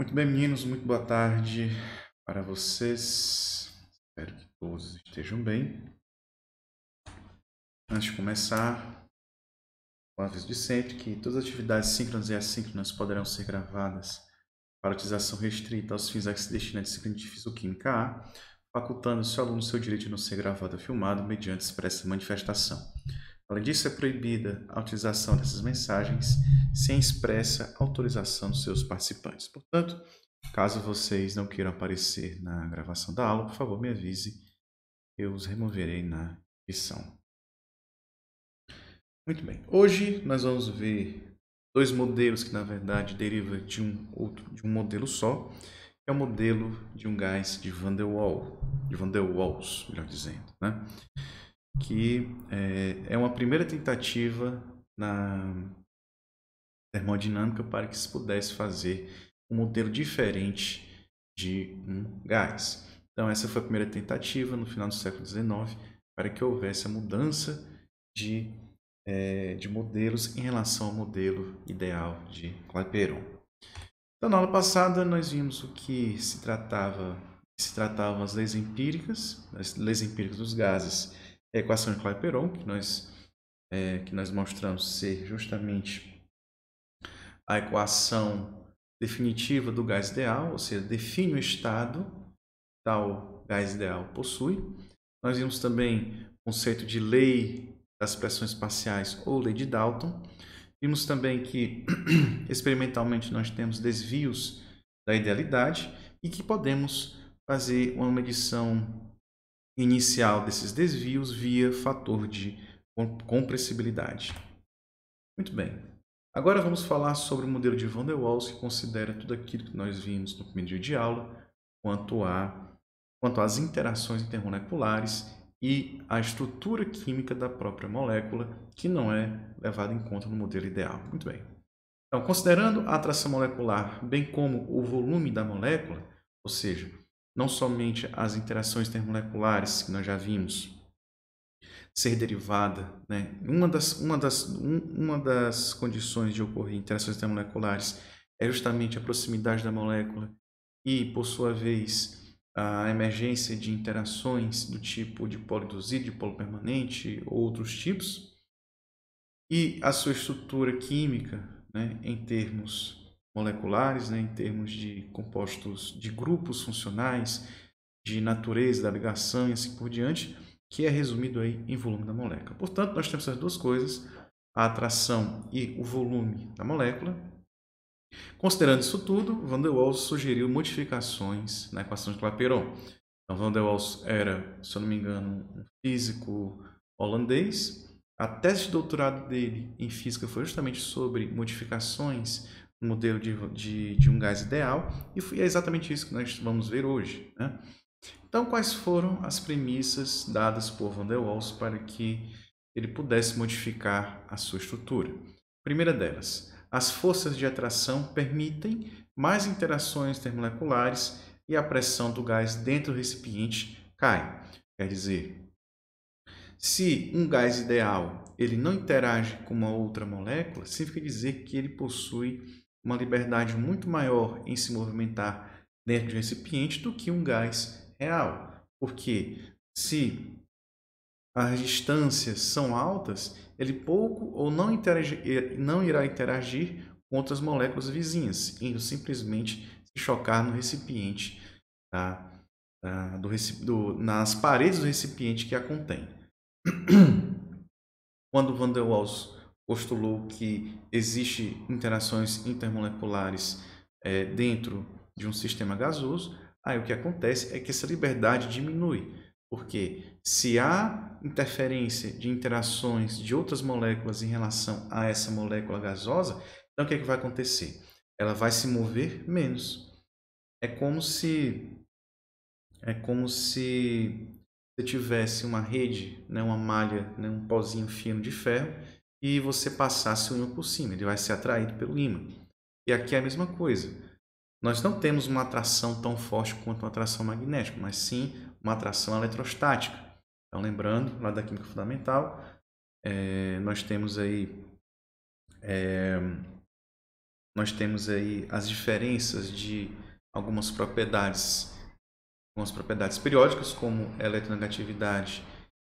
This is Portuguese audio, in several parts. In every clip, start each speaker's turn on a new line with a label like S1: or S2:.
S1: Muito bem, meninos, muito boa tarde para vocês. Espero que todos estejam bem. Antes de começar, o aviso de sempre que todas as atividades síncronas e assíncronas poderão ser gravadas para utilização restrita aos fins a que se destina a disciplina de Físico-Química A, facultando seu aluno seu direito de não ser gravado ou filmado mediante expressa manifestação. Além disso, é proibida a utilização dessas mensagens sem expressa autorização dos seus participantes. Portanto, caso vocês não queiram aparecer na gravação da aula, por favor, me avise, eu os removerei na edição. Muito bem. Hoje nós vamos ver dois modelos que na verdade derivam de um outro de um modelo só, que é o modelo de um gás de Van der Waals, de Van der Waals, melhor dizendo, né? Que é, é uma primeira tentativa na termodinâmica para que se pudesse fazer um modelo diferente de um gás. Então, essa foi a primeira tentativa no final do século XIX para que houvesse a mudança de, é, de modelos em relação ao modelo ideal de Clapeyron. Então, na aula passada, nós vimos o que se tratava, se tratavam as leis empíricas, as leis empíricas dos gases, a equação de Clapeyron, que nós, é, que nós mostramos ser justamente a equação definitiva do gás ideal, ou seja, define o estado tal gás ideal possui. Nós vimos também o conceito de lei das pressões parciais ou lei de Dalton. Vimos também que experimentalmente nós temos desvios da idealidade e que podemos fazer uma medição inicial desses desvios via fator de compressibilidade. Muito bem. Agora vamos falar sobre o modelo de Van der Waals, que considera tudo aquilo que nós vimos no primeiro dia de aula, quanto, a, quanto às interações intermoleculares e a estrutura química da própria molécula, que não é levada em conta no modelo ideal. Muito bem. Então, considerando a atração molecular, bem como o volume da molécula, ou seja, não somente as interações intermoleculares que nós já vimos, ser derivada. Né? Uma, das, uma, das, um, uma das condições de ocorrer interações intermoleculares é justamente a proximidade da molécula e, por sua vez, a emergência de interações do tipo de poliduzido, de polo permanente ou outros tipos, e a sua estrutura química né, em termos moleculares, né, em termos de compostos de grupos funcionais, de natureza da ligação e assim por diante, que é resumido aí em volume da molécula. Portanto, nós temos essas duas coisas, a atração e o volume da molécula. Considerando isso tudo, Van der Waals sugeriu modificações na equação de Clapeyron. Então, Van der Waals era, se eu não me engano, um físico holandês. A tese de doutorado dele em física foi justamente sobre modificações modelo de, de, de um gás ideal, e é exatamente isso que nós vamos ver hoje. Né? Então, quais foram as premissas dadas por Van der Waals para que ele pudesse modificar a sua estrutura? Primeira delas, as forças de atração permitem mais interações termoleculares e a pressão do gás dentro do recipiente cai. Quer dizer, se um gás ideal ele não interage com uma outra molécula, significa dizer que ele possui uma liberdade muito maior em se movimentar dentro de um recipiente do que um gás real. Porque se as distâncias são altas, ele pouco ou não, não irá interagir com outras moléculas vizinhas, indo simplesmente se chocar no recipiente, tá? do, do, nas paredes do recipiente que a contém. Quando Van der Waals postulou que existe interações intermoleculares é, dentro de um sistema gasoso, Aí o que acontece é que essa liberdade diminui, porque se há interferência de interações de outras moléculas em relação a essa molécula gasosa, então o que, é que vai acontecer? Ela vai se mover menos. É como se é como se você tivesse uma rede, né, uma malha, né, um pozinho fino de ferro e você passasse o ímã por cima, ele vai ser atraído pelo ímã. E aqui é a mesma coisa nós não temos uma atração tão forte quanto uma atração magnética, mas sim uma atração eletrostática. Então, lembrando, lá da química fundamental, é, nós temos aí é, nós temos aí as diferenças de algumas propriedades, algumas propriedades periódicas, como eletronegatividade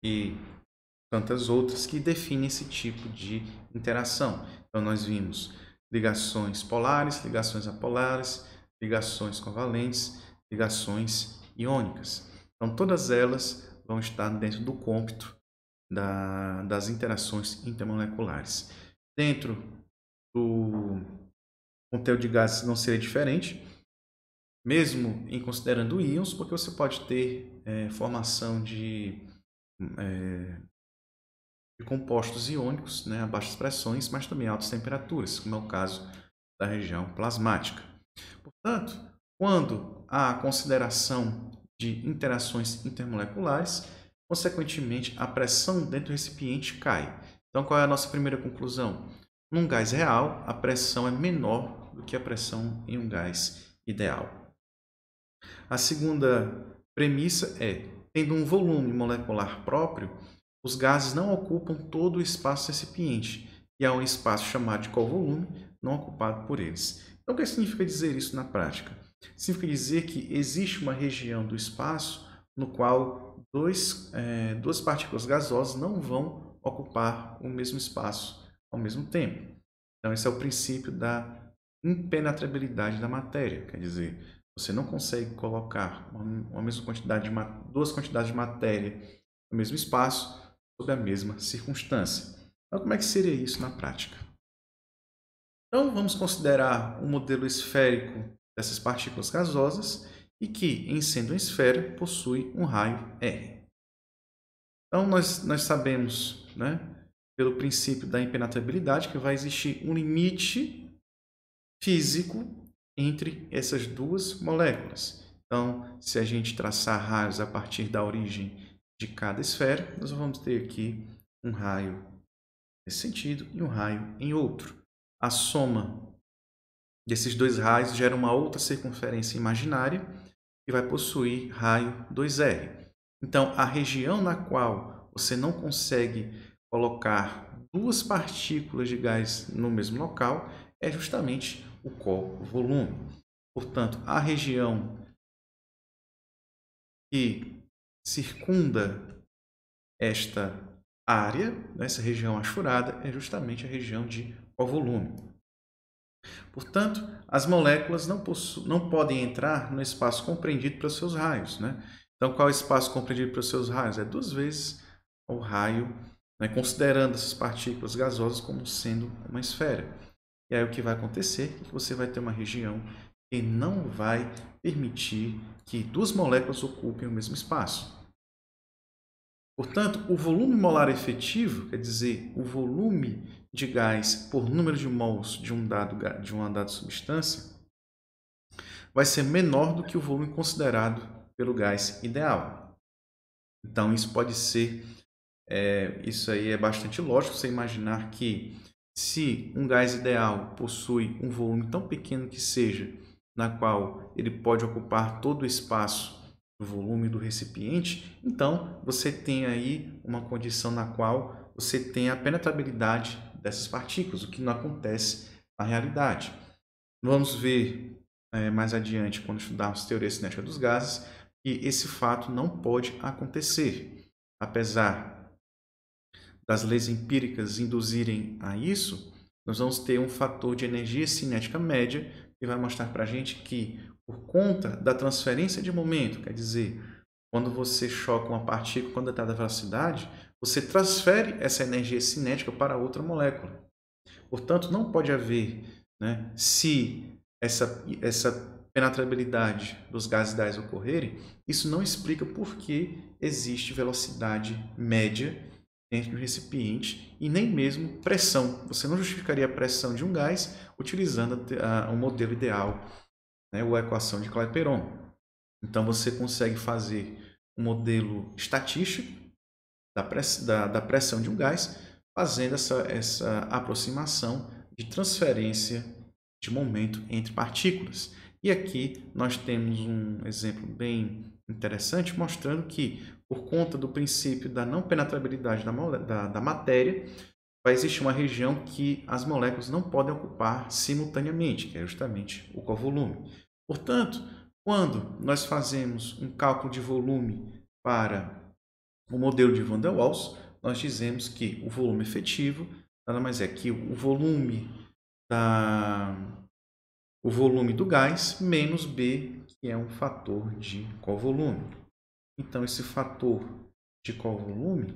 S1: e tantas outras que definem esse tipo de interação. Então nós vimos ligações polares, ligações apolares, ligações covalentes, ligações iônicas. Então todas elas vão estar dentro do cômpito da, das interações intermoleculares. Dentro do conteúdo de gases não seria diferente, mesmo em considerando íons, porque você pode ter é, formação de, é, de, compostos iônicos né, a baixas pressões, mas também altas temperaturas, como é o caso da região plasmática. Portanto, quando há consideração de interações intermoleculares, consequentemente a pressão dentro do recipiente cai. Então, qual é a nossa primeira conclusão? Num gás real, a pressão é menor do que a pressão em um gás ideal. A segunda premissa é: tendo um volume molecular próprio, os gases não ocupam todo o espaço recipiente e há um espaço chamado de covolume não ocupado por eles. Então, o que significa dizer isso na prática? Significa dizer que existe uma região do espaço no qual dois, é, duas partículas gasosas não vão ocupar o mesmo espaço ao mesmo tempo. Então, esse é o princípio da impenetrabilidade da matéria, quer dizer, você não consegue colocar uma, mesma quantidade de duas quantidades de matéria no mesmo espaço sob a mesma circunstância. Então, como é que seria isso na prática? Então, vamos considerar um modelo esférico dessas partículas gasosas e que, em sendo uma esfera, possui um raio R. Então, nós, nós sabemos, né, pelo princípio da impenetrabilidade, que vai existir um limite físico entre essas duas moléculas. Então, se a gente traçar raios a partir da origem de cada esfera, nós vamos ter aqui um raio nesse sentido e um raio em outro. A soma desses dois raios gera uma outra circunferência imaginária que vai possuir raio 2R. Então, a região na qual você não consegue colocar duas partículas de gás no mesmo local é justamente o co-volume. Portanto, a região que circunda esta área, essa região achurada, é justamente a região de co-volume. Portanto, as moléculas não, não podem entrar no espaço compreendido pelos seus raios. Né? Então, qual é o espaço compreendido pelos seus raios? É duas vezes o raio, né? considerando essas partículas gasosas como sendo uma esfera. E aí o que vai acontecer é que você vai ter uma região que não vai permitir que duas moléculas ocupem o mesmo espaço. Portanto, o volume molar efetivo, quer dizer, o volume de gás por número de mols de, um dado, de uma dada substância, vai ser menor do que o volume considerado pelo gás ideal. Então, isso pode ser, é, isso aí é bastante lógico, você imaginar que se um gás ideal possui um volume tão pequeno que seja, na qual ele pode ocupar todo o espaço do volume do recipiente, então você tem aí uma condição na qual você tem a penetrabilidade dessas partículas, o que não acontece na realidade. Vamos ver é, mais adiante, quando estudarmos teoria cinética dos gases, que esse fato não pode acontecer. Apesar das leis empíricas induzirem a isso, nós vamos ter um fator de energia cinética média que vai mostrar para a gente que, por conta da transferência de momento, quer dizer, quando você choca uma partícula com determinada velocidade, você transfere essa energia cinética para outra molécula. Portanto, não pode haver, né, se essa, essa penetrabilidade dos gases ideais ocorrerem, isso não explica por que existe velocidade média dentro do recipiente e nem mesmo pressão. Você não justificaria a pressão de um gás utilizando o um modelo ideal, né, ou a equação de Clapeyron. Então você consegue fazer um modelo estatístico da, press, da, da pressão de um gás, fazendo essa, essa aproximação de transferência de momento entre partículas. E aqui nós temos um exemplo bem interessante mostrando que por conta do princípio da não penetrabilidade da, da, da matéria, vai existir uma região que as moléculas não podem ocupar simultaneamente, que é justamente o covolume. Portanto, quando nós fazemos um cálculo de volume para o modelo de Van der Waals, nós dizemos que o volume efetivo nada mais é que o volume da o volume do gás menos B, que é um fator de covolume. Então esse fator de covolume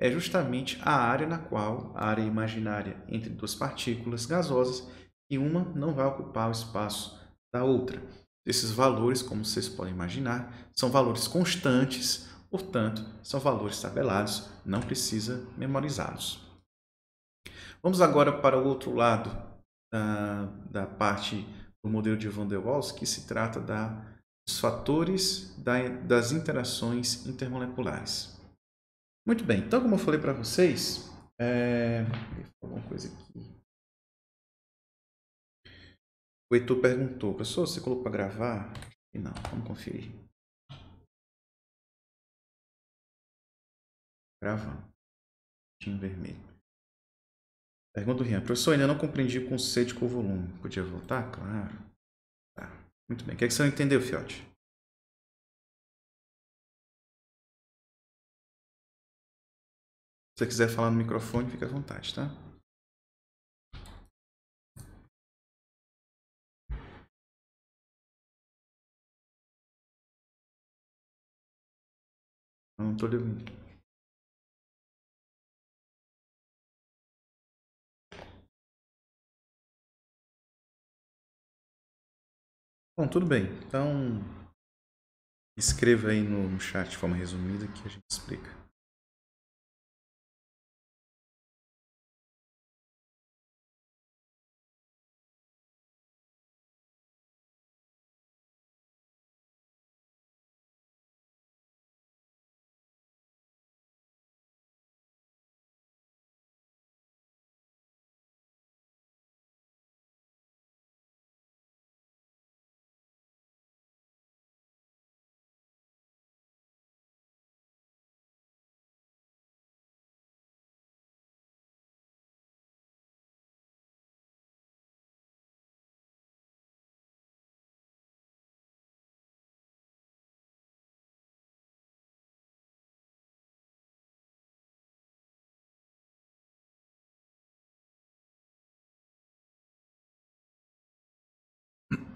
S1: é justamente a área na qual a área imaginária entre duas partículas gasosas e uma não vai ocupar o espaço da outra. Esses valores, como vocês podem imaginar, são valores constantes, portanto, são valores tabelados, não precisa memorizá-los. Vamos agora para o outro lado da, da parte do modelo de Van der Waals, que se trata da, dos fatores da, das interações intermoleculares. Muito bem, então como eu falei para vocês, é... alguma coisa aqui. O Heitor perguntou, professor, você colocou para gravar? E não, vamos conferir. Gravando. Tinha vermelho. Pergunta do Rian. Professor, ainda não compreendi o conceito com volume. Podia voltar? Claro. Tá. Muito bem. O que, é que você não entendeu, Fiote? Se você quiser falar no microfone, fica à vontade, tá? Não estou lhe ouvindo. Bom, tudo bem. Então, escreva aí no chat de forma resumida que a gente explica.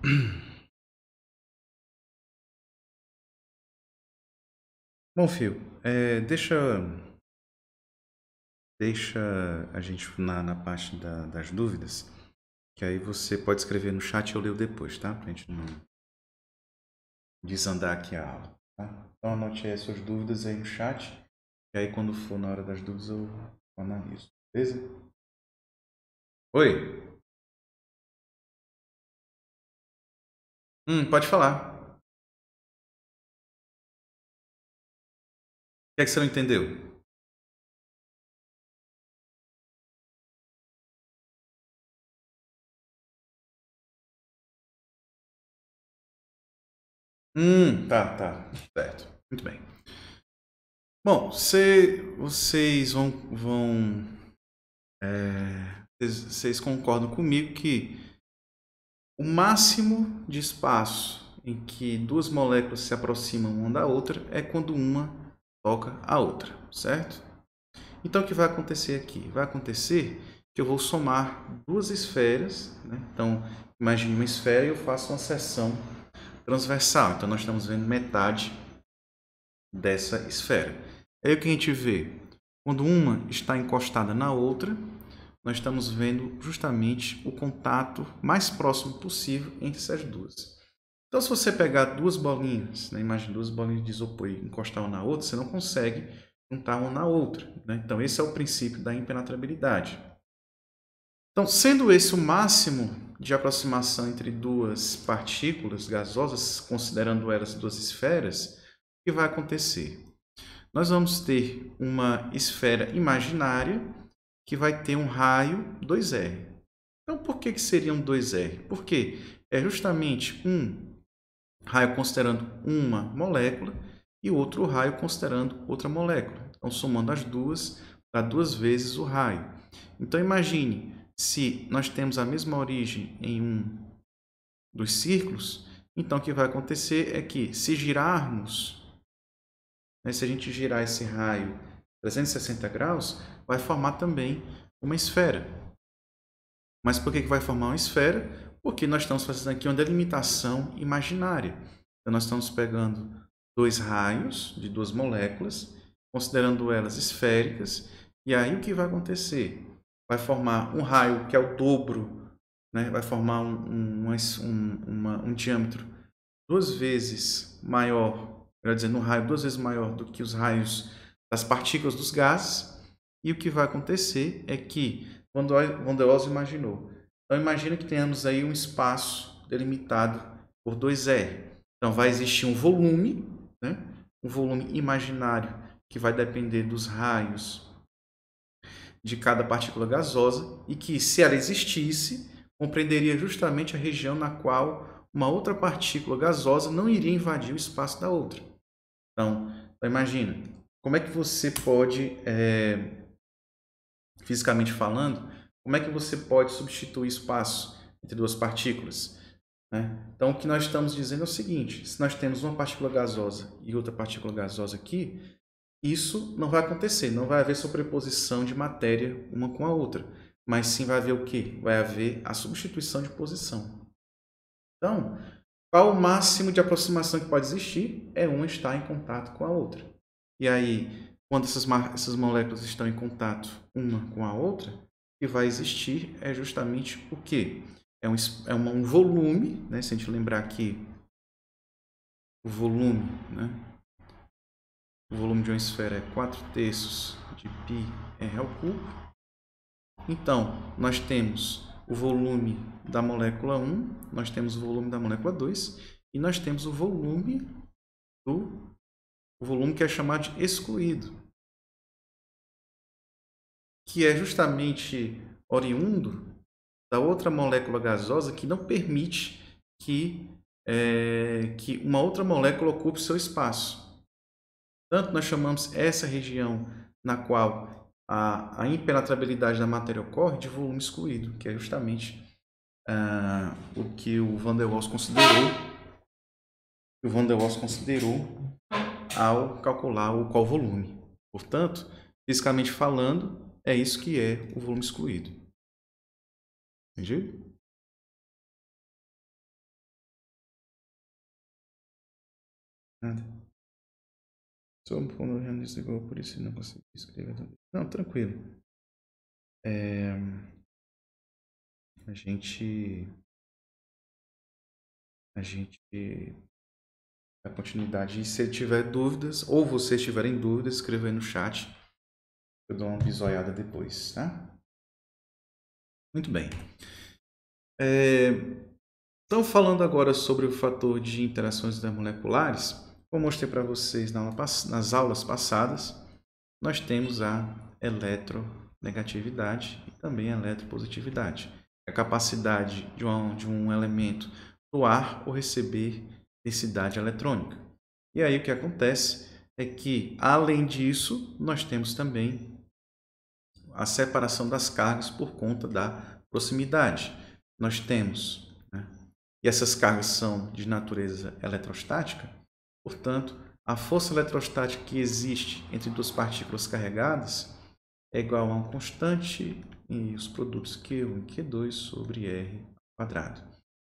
S1: Bom, Fio, é, deixa, deixa a gente na, na parte da, das dúvidas, que aí você pode escrever no chat e eu leio depois, tá? Pra gente não desandar aqui a aula, tá? Então anote aí as suas dúvidas aí no chat, e aí quando for na hora das dúvidas eu analiso, beleza? Oi? Hum, pode falar. O que é que você não entendeu? Hum, tá, tá. Certo. Muito bem. Bom, se vocês vão. vão é, vocês concordam comigo que o máximo de espaço em que duas moléculas se aproximam uma da outra é quando uma toca a outra, certo? Então o que vai acontecer aqui? Vai acontecer que eu vou somar duas esferas, né? então imagine uma esfera e eu faço uma seção transversal, então nós estamos vendo metade dessa esfera. Aí o que a gente vê? Quando uma está encostada na outra, nós estamos vendo justamente o contato mais próximo possível entre essas duas. Então, se você pegar duas bolinhas, né, imagine duas bolinhas de isopor e encostar uma na outra, você não consegue juntar uma na outra. Né? Então, esse é o princípio da impenetrabilidade. Então, sendo esse o máximo de aproximação entre duas partículas gasosas, considerando elas duas esferas, o que vai acontecer? Nós vamos ter uma esfera imaginária que vai ter um raio 2R. Então, por que, que seriam 2R? Porque é justamente um raio considerando uma molécula e outro raio considerando outra molécula. Então, somando as duas, dá duas vezes o raio. Então, imagine se nós temos a mesma origem em um dos círculos, então o que vai acontecer é que se girarmos, né, se a gente girar esse raio 360 graus, vai formar também uma esfera. Mas por que, que vai formar uma esfera? Porque nós estamos fazendo aqui uma delimitação imaginária. Então, nós estamos pegando dois raios de duas moléculas, considerando elas esféricas, e aí o que vai acontecer? Vai formar um raio que é o dobro, né? vai formar um, um, um, uma, um diâmetro duas vezes maior, quer dizer, um raio duas vezes maior do que os raios das partículas dos gases, e o que vai acontecer é que, quando der imaginou, então imagina que tenhamos aí um espaço delimitado por 2R. Então vai existir um volume, né? um volume imaginário que vai depender dos raios de cada partícula gasosa e que, se ela existisse, compreenderia justamente a região na qual uma outra partícula gasosa não iria invadir o espaço da outra. Então, então imagina, como é que você pode, é, fisicamente falando, como é que você pode substituir espaço entre duas partículas? Né? Então, o que nós estamos dizendo é o seguinte: se nós temos uma partícula gasosa e outra partícula gasosa aqui, isso não vai acontecer, não vai haver sobreposição de matéria uma com a outra, mas sim vai haver o quê? Vai haver a substituição de posição. Então, qual o máximo de aproximação que pode existir? É uma estar em contato com a outra. E aí, quando essas, essas moléculas estão em contato uma com a outra, que vai existir é justamente o quê? É um, é um volume, né? se a gente lembrar aqui, o volume, né? o volume de uma esfera é 4 terços de π r ao cubo. Então, nós temos o volume da molécula 1, nós temos o volume da molécula 2 e nós temos o volume do o volume que é chamado de excluído, que é justamente oriundo da outra molécula gasosa que não permite que, é, que uma outra molécula ocupe seu espaço. Tanto nós chamamos essa região na qual a, a impenetrabilidade da matéria ocorre de volume excluído, que é justamente uh, o que o Van der Waals considerou, o Van der Waals considerou ao calcular o qual volume. Portanto, fisicamente falando, é isso que é o volume excluído. Entendi? Nada. Sob quando já desligou, por isso não consegui escrever. Não, tranquilo. É... A gente. A gente. A continuidade. E se tiver dúvidas, ou vocês tiverem dúvidas, escreva aí no chat eu dou uma bisoiada depois, tá? Muito bem. É, então, falando agora sobre o fator de interações intermoleculares, como mostrei para vocês nas aulas passadas, nós temos a eletronegatividade e também a eletropositividade. A capacidade de um, de um elemento doar ou receber densidade eletrônica. E aí o que acontece é que, além disso, nós temos também a separação das cargas por conta da proximidade. Nós temos, né? e essas cargas são de natureza eletrostática, portanto, a força eletrostática que existe entre duas partículas carregadas é igual a uma constante em os produtos Q1 e Q2 sobre R quadrado.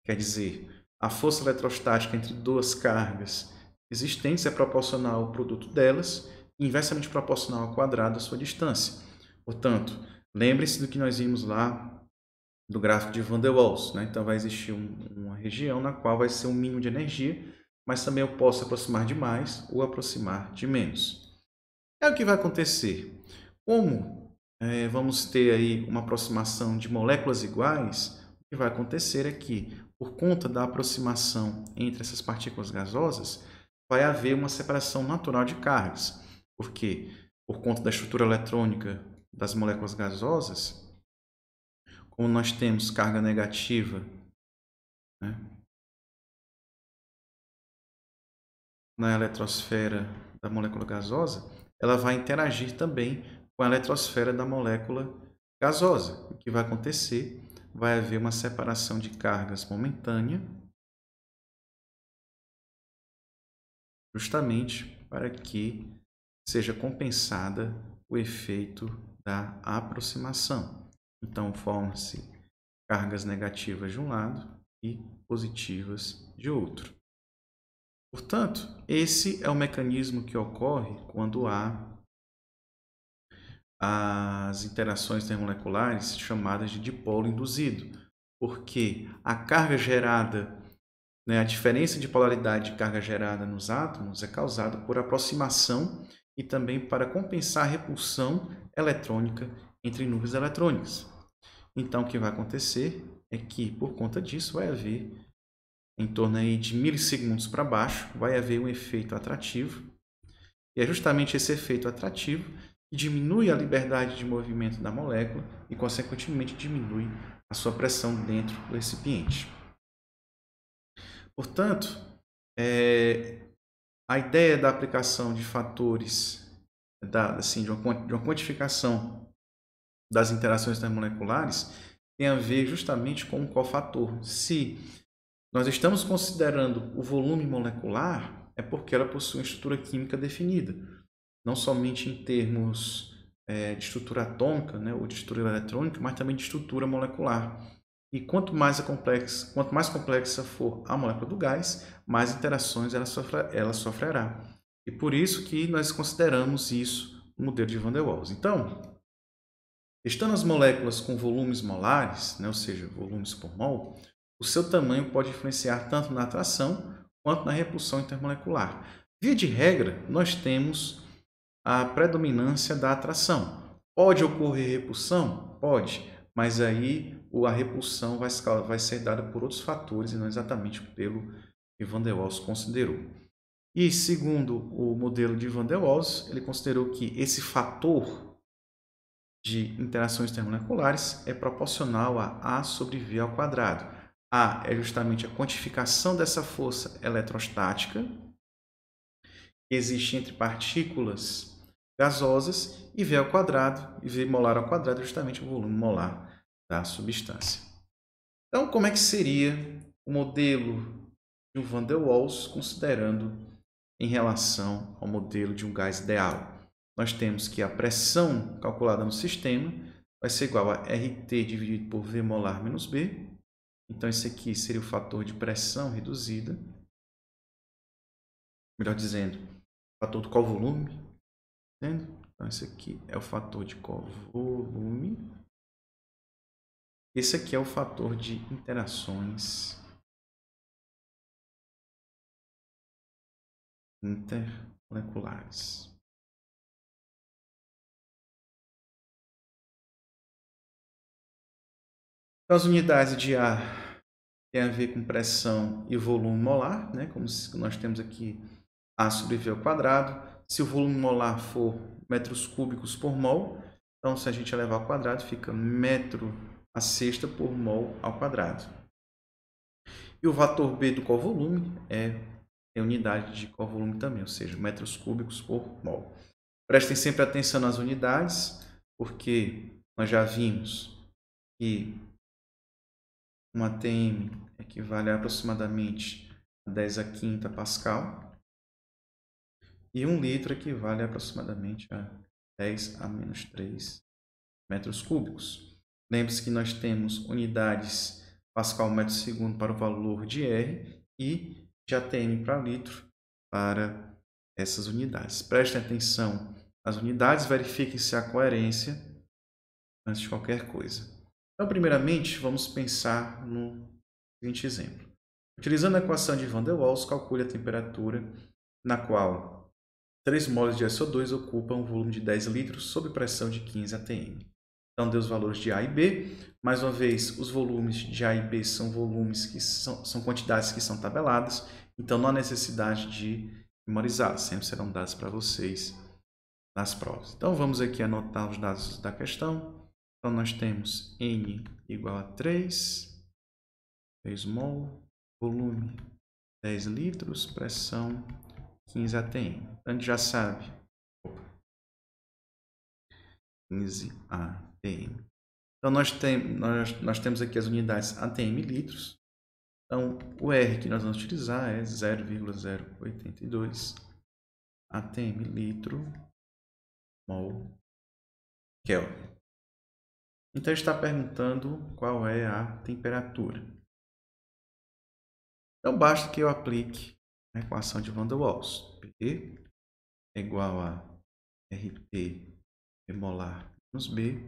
S1: Quer dizer, a força eletrostática entre duas cargas existentes é proporcional ao produto delas e inversamente proporcional ao quadrado da sua distância. Portanto, lembre-se do que nós vimos lá do gráfico de Van der Waals. Né? Então, vai existir um, uma região na qual vai ser um mínimo de energia, mas também eu posso aproximar de mais ou aproximar de menos. É o que vai acontecer. Como é, vamos ter aí uma aproximação de moléculas iguais, o que vai acontecer é que, por conta da aproximação entre essas partículas gasosas, vai haver uma separação natural de cargas. Porque, por conta da estrutura eletrônica das moléculas gasosas, como nós temos carga negativa né, na eletrosfera da molécula gasosa, ela vai interagir também com a eletrosfera da molécula gasosa. O que vai acontecer? Vai haver uma separação de cargas momentânea, justamente para que seja compensada o efeito da aproximação. Então, formam-se cargas negativas de um lado e positivas de outro. Portanto, esse é o mecanismo que ocorre quando há as interações termoleculares chamadas de dipolo induzido, porque a carga gerada, né, a diferença de polaridade de carga gerada nos átomos é causada por aproximação e também para compensar a repulsão eletrônica entre nuvens eletrônicas. Então, o que vai acontecer é que, por conta disso, vai haver, em torno aí de milissegundos para baixo, vai haver um efeito atrativo. E é justamente esse efeito atrativo que diminui a liberdade de movimento da molécula e, consequentemente, diminui a sua pressão dentro do recipiente. Portanto, é, a ideia da aplicação de fatores, da, assim, de, uma, quantificação das interações termomoleculares tem a ver justamente com o cofator. Se nós estamos considerando o volume molecular, é porque ela possui uma estrutura química definida, não somente em termos é, de estrutura atômica né, ou de estrutura eletrônica, mas também de estrutura molecular. E quanto mais, complexa, quanto mais complexa for a molécula do gás, mais interações ela, sofre, ela sofrerá. E por isso que nós consideramos isso no modelo de Van der Waals. Então, Estando as moléculas com volumes molares, né, ou seja, volumes por mol, o seu tamanho pode influenciar tanto na atração quanto na repulsão intermolecular. Via de regra, nós temos a predominância da atração. Pode ocorrer repulsão? Pode, mas aí a repulsão vai, vai ser dada por outros fatores e não exatamente pelo que Van der Waals considerou. E segundo o modelo de Van der Waals, ele considerou que esse fator de interações termomoleculares é proporcional a A sobre V ao quadrado. A é justamente a quantificação dessa força eletrostática que existe entre partículas gasosas e V ao quadrado, e V molar ao quadrado é justamente o volume molar da substância. Então, como é que seria o modelo de um Van der Waals considerando em relação ao modelo de um gás ideal? nós temos que a pressão calculada no sistema vai ser igual a RT dividido por V molar menos B. Então, esse aqui seria o fator de pressão reduzida. Melhor dizendo, fator do covolume. Entende? Então, esse aqui é o fator de covolume. Esse aqui é o fator de interações intermoleculares. Então, as unidades de ar têm a ver com pressão e volume molar, né? como nós temos aqui A sobre V ao quadrado. Se o volume molar for metros cúbicos por mol, então se a gente elevar ao quadrado, fica metro a sexta por mol ao quadrado. E o fator B do covolume é, é unidade de covolume também, ou seja, metros cúbicos por mol. Prestem sempre atenção nas unidades, porque nós já vimos que uma ATM equivale a aproximadamente a 10 a quinta Pascal. E um litro equivale a aproximadamente a 10 a menos 3 metros cúbicos. Lembre-se que nós temos unidades Pascal metro segundo para o valor de R e de ATM para litro para essas unidades. Prestem atenção às unidades, verifiquem se há coerência antes de qualquer coisa. Então, primeiramente, vamos pensar no seguinte exemplo. Utilizando a equação de Van der Waals, calcule a temperatura na qual 3 moles de SO2 ocupam um volume de 10 litros sob pressão de 15 atm. Então, deu os valores de A e B. Mais uma vez, os volumes de A e B são volumes que são, são quantidades que são tabeladas, então não há necessidade de memorizar, sempre serão dados para vocês nas provas. Então, vamos aqui anotar os dados da questão. Então, nós temos N igual a 3, 3 mol, volume 10 litros, pressão 15 atm. Então, a gente já sabe 15 atm. Então, nós, tem, nós, nós temos aqui as unidades atm litros. Então, o R que nós vamos utilizar é 0,082 atm litro mol Kelvin. Então, está perguntando qual é a temperatura. Então, basta que eu aplique a equação de Van der Waals. P é igual a RT molar menos B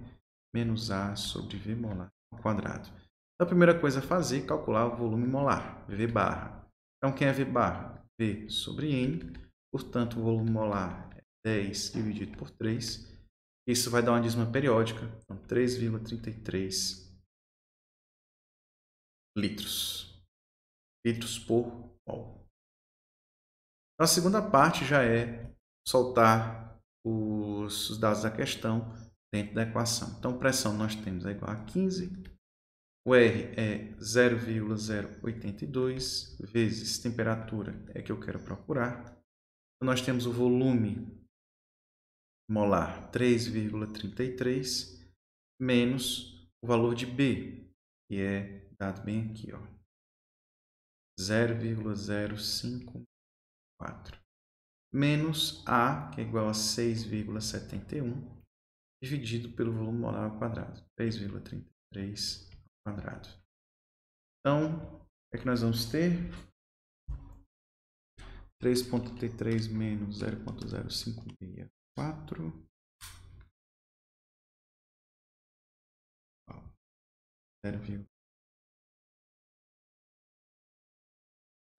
S1: menos A sobre V molar ao quadrado. Então, a primeira coisa a fazer é calcular o volume molar, V barra. Então, quem é V barra? V sobre N. Portanto, o volume molar é 10 dividido por 3. Isso vai dar uma dízima periódica, então 3,33 litros. Litros por mol. Então, a segunda parte já é soltar os dados da questão dentro da equação. Então, pressão nós temos é igual a 15, o R é 0,082 vezes temperatura é que eu quero procurar. Então, nós temos o volume molar 3,33 menos o valor de B, que é dado bem aqui, ó, 0,054 menos A, que é igual a 6,71 dividido pelo volume molar ao quadrado, 3,33 ao quadrado. Então, é que nós vamos ter? 3.33 menos 0.054 0,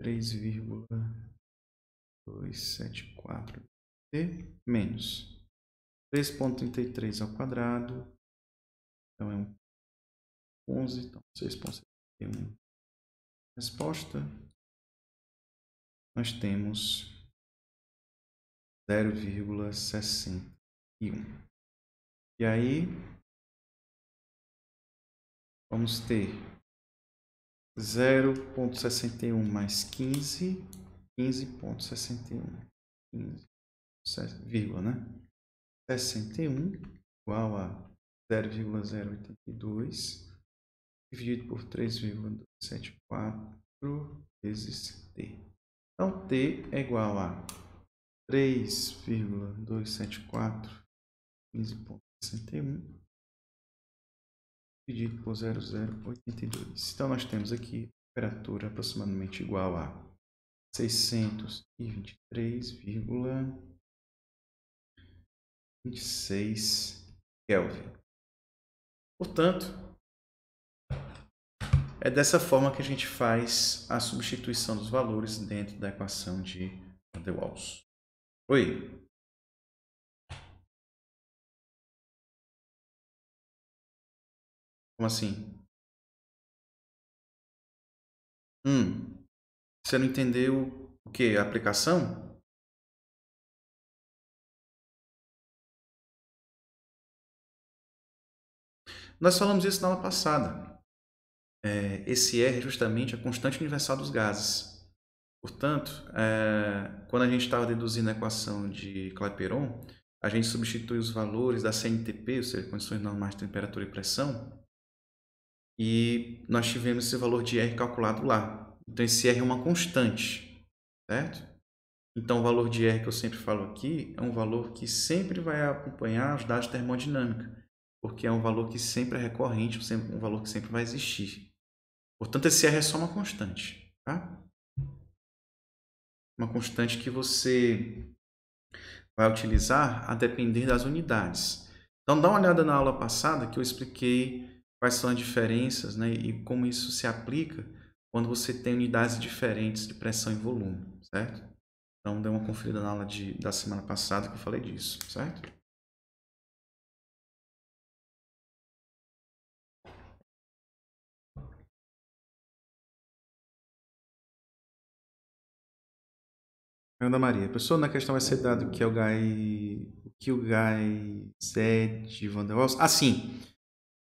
S1: 3,274 t menos 3.33 ao quadrado. Então é um 11, então 6.71. Resposta. Nós temos 0,61. E aí vamos ter 0,61 mais 15, 15,61. 15, vírgula, né? 61 igual a 0,082 dividido por 3,274 vezes T. Então, T é igual a 3,274 15,61 dividido por 0,082. Então, nós temos aqui temperatura aproximadamente igual a 623,5 26 Kelvin. Portanto, é dessa forma que a gente faz a substituição dos valores dentro da equação de Van der Waals. Oi. Como assim? Hum. Você não entendeu o que? A aplicação? Nós falamos isso na aula passada. É, esse R é justamente a constante universal dos gases. Portanto, é, quando a gente estava deduzindo a equação de Clapeyron, a gente substitui os valores da CNTP, ou seja, condições normais de temperatura e pressão, e nós tivemos esse valor de R calculado lá. Então, esse R é uma constante, certo? Então, o valor de R que eu sempre falo aqui é um valor que sempre vai acompanhar os dados de termodinâmica porque é um valor que sempre é recorrente, um valor que sempre vai existir. Portanto, esse R é só uma constante. Tá? Uma constante que você vai utilizar a depender das unidades. Então, dá uma olhada na aula passada que eu expliquei quais são as diferenças né, e como isso se aplica quando você tem unidades diferentes de pressão e volume, certo? Então, dê uma conferida na aula de, da semana passada que eu falei disso, certo? Ana Maria. Pessoa, na questão vai ser dado que é o gás, que o é de Van der Waals. Ah, sim.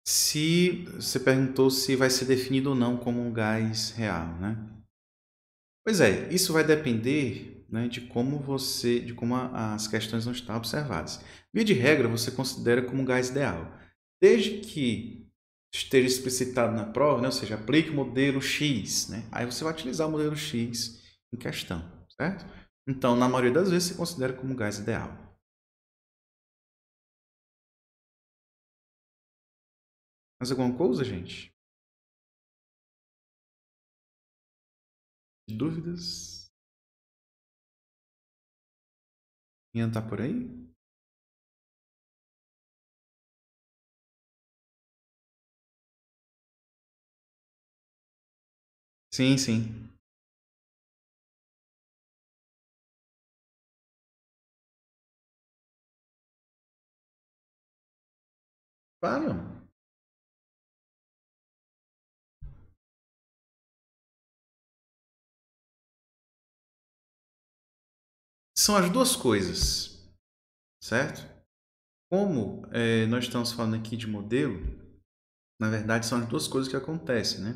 S1: Se você perguntou se vai ser definido ou não como um gás real, né? Pois é, isso vai depender né, de como você, de como a, as questões não estão observadas. Via de regra, você considera como um gás ideal, desde que esteja explicitado na prova, né, ou seja, aplique o modelo X, né, aí você vai utilizar o modelo X em questão, certo? Então, na maioria das vezes, você considera como gás ideal. Mais alguma coisa, gente? Dúvidas? Ian tá por aí? Sim, sim. São as duas coisas, certo? Como é, nós estamos falando aqui de modelo, na verdade são as duas coisas que acontecem, né?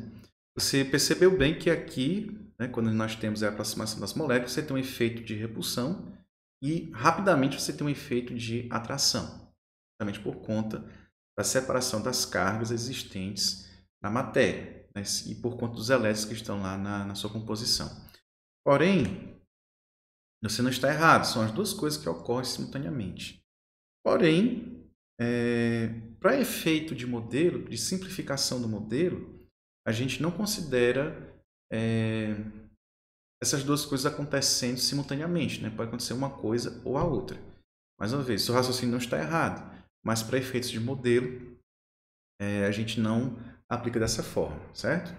S1: Você percebeu bem que aqui, né, quando nós temos a aproximação das moléculas, você tem um efeito de repulsão e rapidamente você tem um efeito de atração, justamente por conta da separação das cargas existentes na matéria né, e por conta dos elétrons que estão lá na, na sua composição. Porém, você não está errado, são as duas coisas que ocorrem simultaneamente. Porém, é, para efeito de modelo, de simplificação do modelo, a gente não considera é, essas duas coisas acontecendo simultaneamente. Né? Pode acontecer uma coisa ou a outra. Mais uma vez, seu raciocínio não está errado, mas para efeitos de modelo, é, a gente não aplica dessa forma, certo?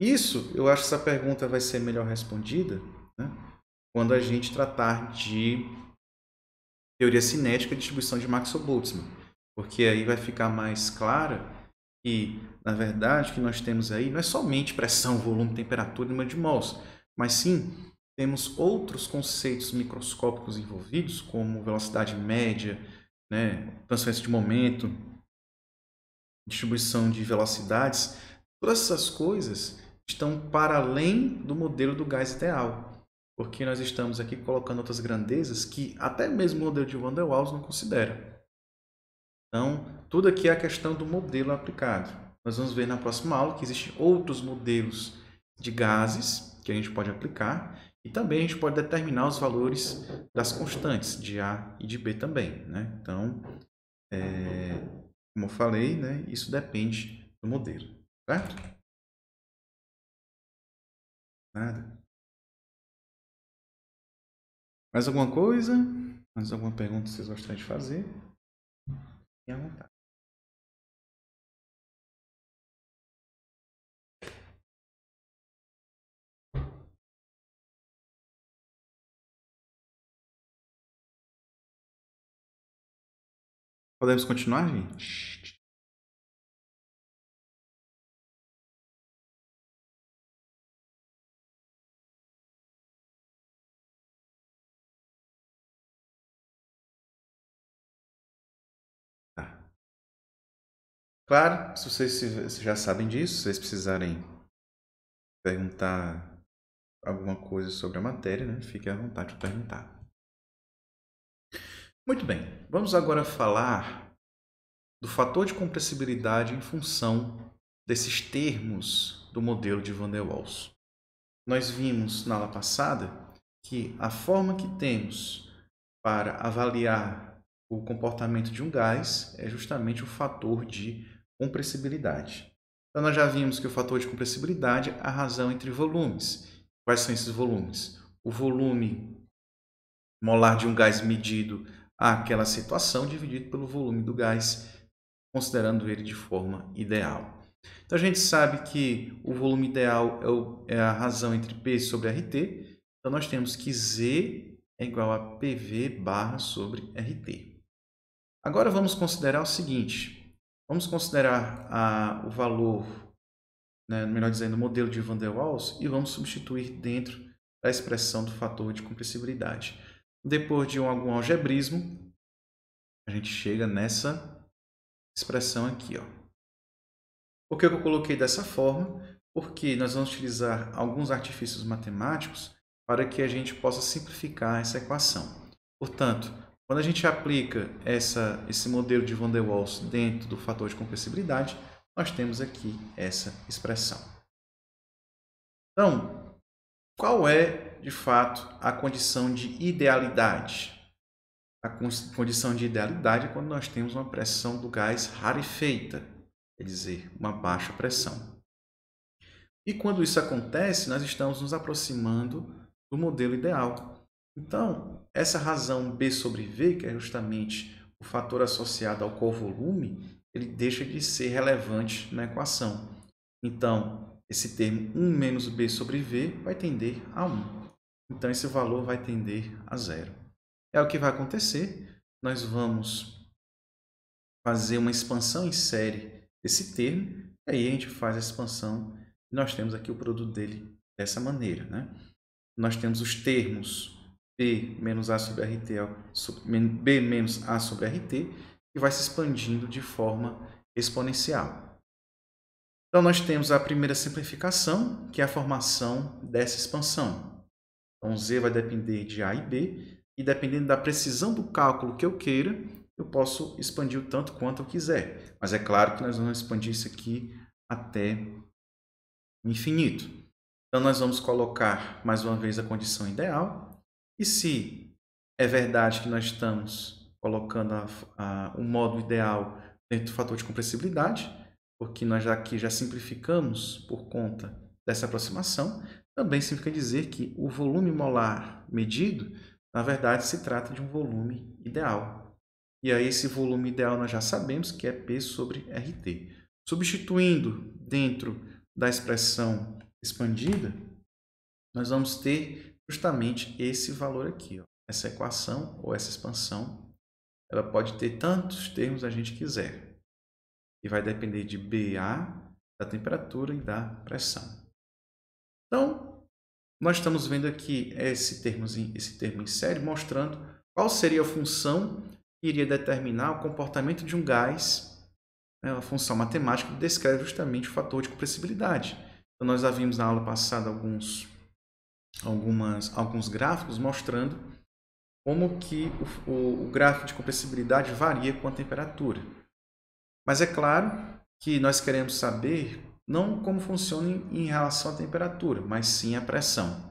S1: Isso, eu acho que essa pergunta vai ser melhor respondida né? quando a gente tratar de teoria cinética e distribuição de Maxwell-Boltzmann, porque aí vai ficar mais clara que, na verdade, o que nós temos aí não é somente pressão, volume, temperatura e número de mols, mas sim temos outros conceitos microscópicos envolvidos, como velocidade média, né, transferência de momento, distribuição de velocidades. Todas essas coisas estão para além do modelo do gás ideal porque nós estamos aqui colocando outras grandezas que até mesmo o modelo de Van der Waals não considera. Então, tudo aqui é a questão do modelo aplicado. Nós vamos ver na próxima aula que existem outros modelos de gases que a gente pode aplicar e também a gente pode determinar os valores das constantes de A e de B também. Né? Então, é, como eu falei, né, isso depende do modelo. Certo? Nada. Mais alguma coisa? Mais alguma pergunta que vocês gostariam de fazer? Fiquem à vontade. Podemos continuar, gente? Claro, se vocês já sabem disso, se vocês precisarem perguntar alguma coisa sobre a matéria, né? fiquem à vontade de perguntar. Muito bem, vamos agora falar do fator de compressibilidade em função desses termos do modelo de Van der Waals. Nós vimos na aula passada que a forma que temos para avaliar o comportamento de um gás é justamente o fator de compressibilidade. Então, nós já vimos que o fator de compressibilidade é a razão entre volumes. Quais são esses volumes? O volume molar de um gás medido àquela situação dividido pelo volume do gás, considerando ele de forma ideal. Então, a gente sabe que o volume ideal é, é a razão entre P sobre RT. Então, nós temos que Z é igual a PV barra sobre RT. Agora, vamos considerar o seguinte. Vamos considerar a, o valor, né, melhor dizendo, o modelo de Van der Waals e vamos substituir dentro da expressão do fator de compressibilidade. Depois de um, algum algebrismo, a gente chega nessa expressão aqui. Ó. Por que eu coloquei dessa forma? Porque nós vamos utilizar alguns artifícios matemáticos para que a gente possa simplificar essa equação. Portanto, quando a gente aplica essa, esse modelo de Van der Waals dentro do fator de compressibilidade, nós temos aqui essa expressão. Então, qual é, de fato, a condição de idealidade? A condição de idealidade é quando nós temos uma pressão do gás rarefeita, quer dizer, uma baixa pressão. E quando isso acontece, nós estamos nos aproximando do modelo ideal. Então, essa razão B sobre V, que é justamente o fator associado ao covolume, ele deixa de ser relevante na equação. Então, esse termo 1 menos B sobre V vai tender a 1. Então, esse valor vai tender a zero. É o que vai acontecer. Nós vamos fazer uma expansão em série desse termo, e aí a gente faz a expansão e nós temos aqui o produto dele dessa maneira. Né? Nós temos os termos B menos A sobre RT, B menos A sobre RT, que vai se expandindo de forma exponencial. Então, nós temos a primeira simplificação, que é a formação dessa expansão. Então, Z vai depender de A e B, e dependendo da precisão do cálculo que eu queira, eu posso expandir o tanto quanto eu quiser. Mas é claro que nós vamos expandir isso aqui até infinito. Então, nós vamos colocar mais uma vez a condição ideal. E se é verdade que nós estamos colocando a, a, o modo ideal dentro do fator de compressibilidade, porque nós aqui já simplificamos por conta dessa aproximação, também significa dizer que o volume molar medido, na verdade, se trata de um volume ideal. E aí esse volume ideal nós já sabemos que é P sobre RT. Substituindo dentro da expressão expandida, nós vamos ter justamente esse valor aqui. Ó. Essa equação ou essa expansão, ela pode ter tantos termos a gente quiser. E vai depender de BA, da temperatura e da pressão. Então, nós estamos vendo aqui esse, termozinho, esse termo em série mostrando qual seria a função que iria determinar o comportamento de um gás é uma função matemática que descreve justamente o fator de compressibilidade. Então, nós já vimos na aula passada alguns, algumas, alguns gráficos mostrando como que o, o, o gráfico de compressibilidade varia com a temperatura. Mas é claro que nós queremos saber não como funciona em, em relação à temperatura, mas sim a pressão.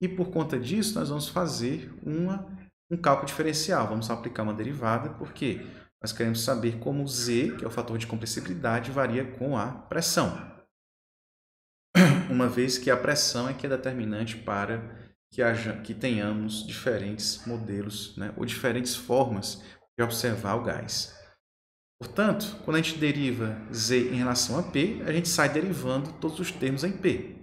S1: E por conta disso, nós vamos fazer uma, um cálculo diferencial. Vamos aplicar uma derivada, porque nós queremos saber como Z, que é o fator de compressibilidade, varia com a pressão. Uma vez que a pressão é que é determinante para que, haja, que tenhamos diferentes modelos né, ou diferentes formas de observar o gás. Portanto, quando a gente deriva Z em relação a P, a gente sai derivando todos os termos em P.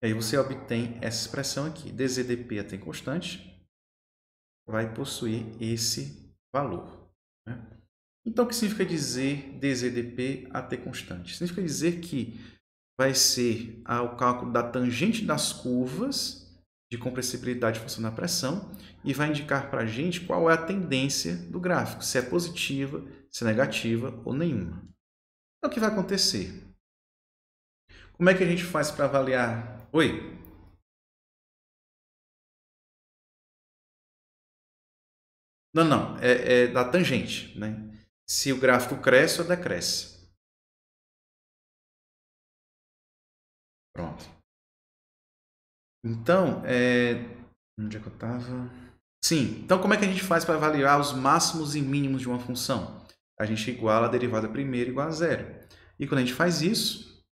S1: E aí você obtém essa expressão aqui. dZdP até constante vai possuir esse valor. Né? Então, o que significa dizer dZdP a t constante? Significa dizer que vai ser o cálculo da tangente das curvas de compressibilidade função da pressão e vai indicar para a gente qual é a tendência do gráfico, se é positiva, se é negativa ou nenhuma. Então, o que vai acontecer? Como é que a gente faz para avaliar? Oi? Não, não, é, é da tangente, né? Se o gráfico cresce ou decresce. Pronto. Então, é... onde é que eu estava? Sim, então como é que a gente faz para avaliar os máximos e mínimos de uma função? A gente iguala a derivada primeira igual a zero. E quando a gente faz isso,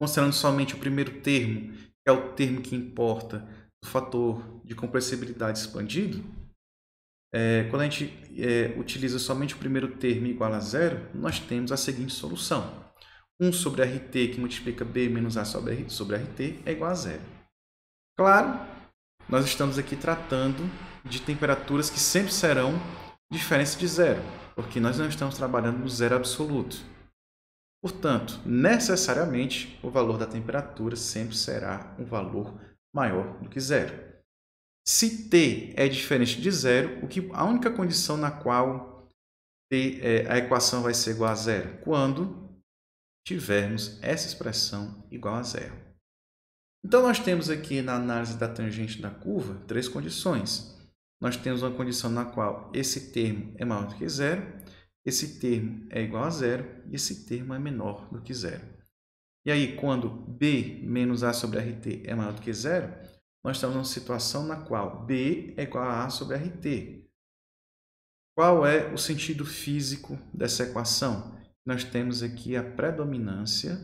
S1: considerando somente o primeiro termo, que é o termo que importa do fator de compressibilidade expandido, é, quando a gente é, utiliza somente o primeiro termo igual a zero, nós temos a seguinte solução. 1 sobre RT que multiplica B menos A sobre, sobre RT é igual a zero. Claro, nós estamos aqui tratando de temperaturas que sempre serão diferença de zero, porque nós não estamos trabalhando no zero absoluto. Portanto, necessariamente, o valor da temperatura sempre será um valor maior do que zero. Se t é diferente de zero, o que, a única condição na qual t, é, a equação vai ser igual a zero? Quando tivermos essa expressão igual a zero. Então, nós temos aqui na análise da tangente da curva três condições. Nós temos uma condição na qual esse termo é maior do que zero, esse termo é igual a zero e esse termo é menor do que zero. E aí, quando b menos a sobre rt é maior do que zero, nós estamos numa situação na qual b é igual a a sobre rt. Qual é o sentido físico dessa equação? Nós temos aqui a predominância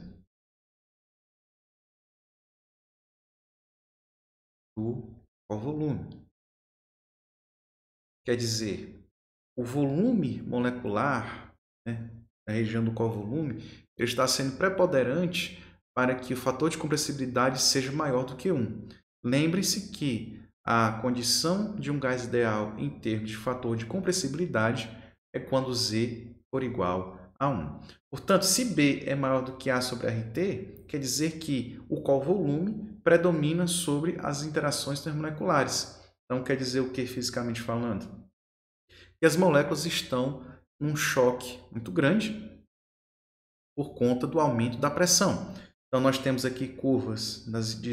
S1: do volume. Quer dizer, o volume molecular, né, a região do covolume, ele está sendo preponderante para que o fator de compressibilidade seja maior do que 1. Lembre-se que a condição de um gás ideal em termos de fator de compressibilidade é quando Z for igual a 1. Portanto, se B é maior do que A sobre RT, quer dizer que o volume predomina sobre as interações termomoleculares. Então, quer dizer o que fisicamente falando? Que as moléculas estão num choque muito grande por conta do aumento da pressão. Então, nós temos aqui curvas das, de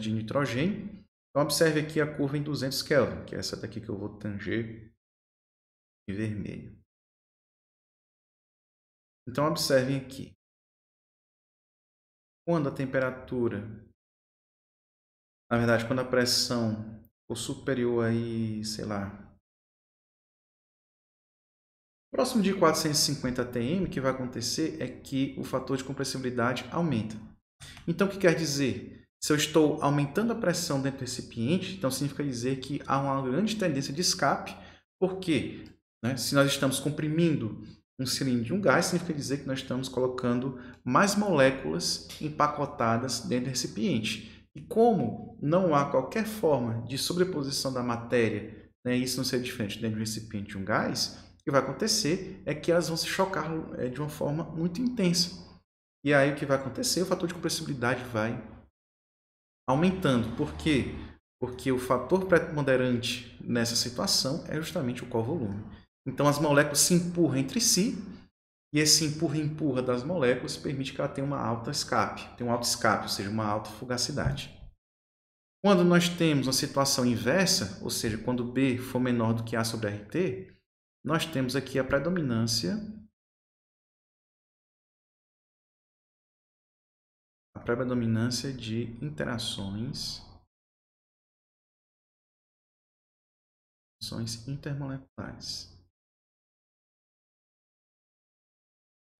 S1: de nitrogênio. Então, observe aqui a curva em 200 Kelvin, que é essa daqui que eu vou tanger em vermelho. Então, observem aqui. Quando a temperatura, na verdade, quando a pressão for superior aí, sei lá, próximo de 450 atm, o que vai acontecer é que o fator de compressibilidade aumenta. Então, o que quer dizer? Se eu estou aumentando a pressão dentro do recipiente, então significa dizer que há uma grande tendência de escape, porque né, se nós estamos comprimindo um cilindro de um gás, significa dizer que nós estamos colocando mais moléculas empacotadas dentro do recipiente. E como não há qualquer forma de sobreposição da matéria, né, isso não ser diferente dentro do recipiente de um gás, o que vai acontecer é que elas vão se chocar é, de uma forma muito intensa. E aí o que vai acontecer? O fator de compressibilidade vai aumentando. Por quê? Porque o fator preponderante nessa situação é justamente o volume. Então as moléculas se empurram entre si e esse empurra-empurra das moléculas permite que ela tenha uma alta escape, tenha um alto escape, ou seja, uma alta fugacidade. Quando nós temos uma situação inversa, ou seja, quando B for menor do que A sobre RT, nós temos aqui a predominância a predominância de interações intermoleculares.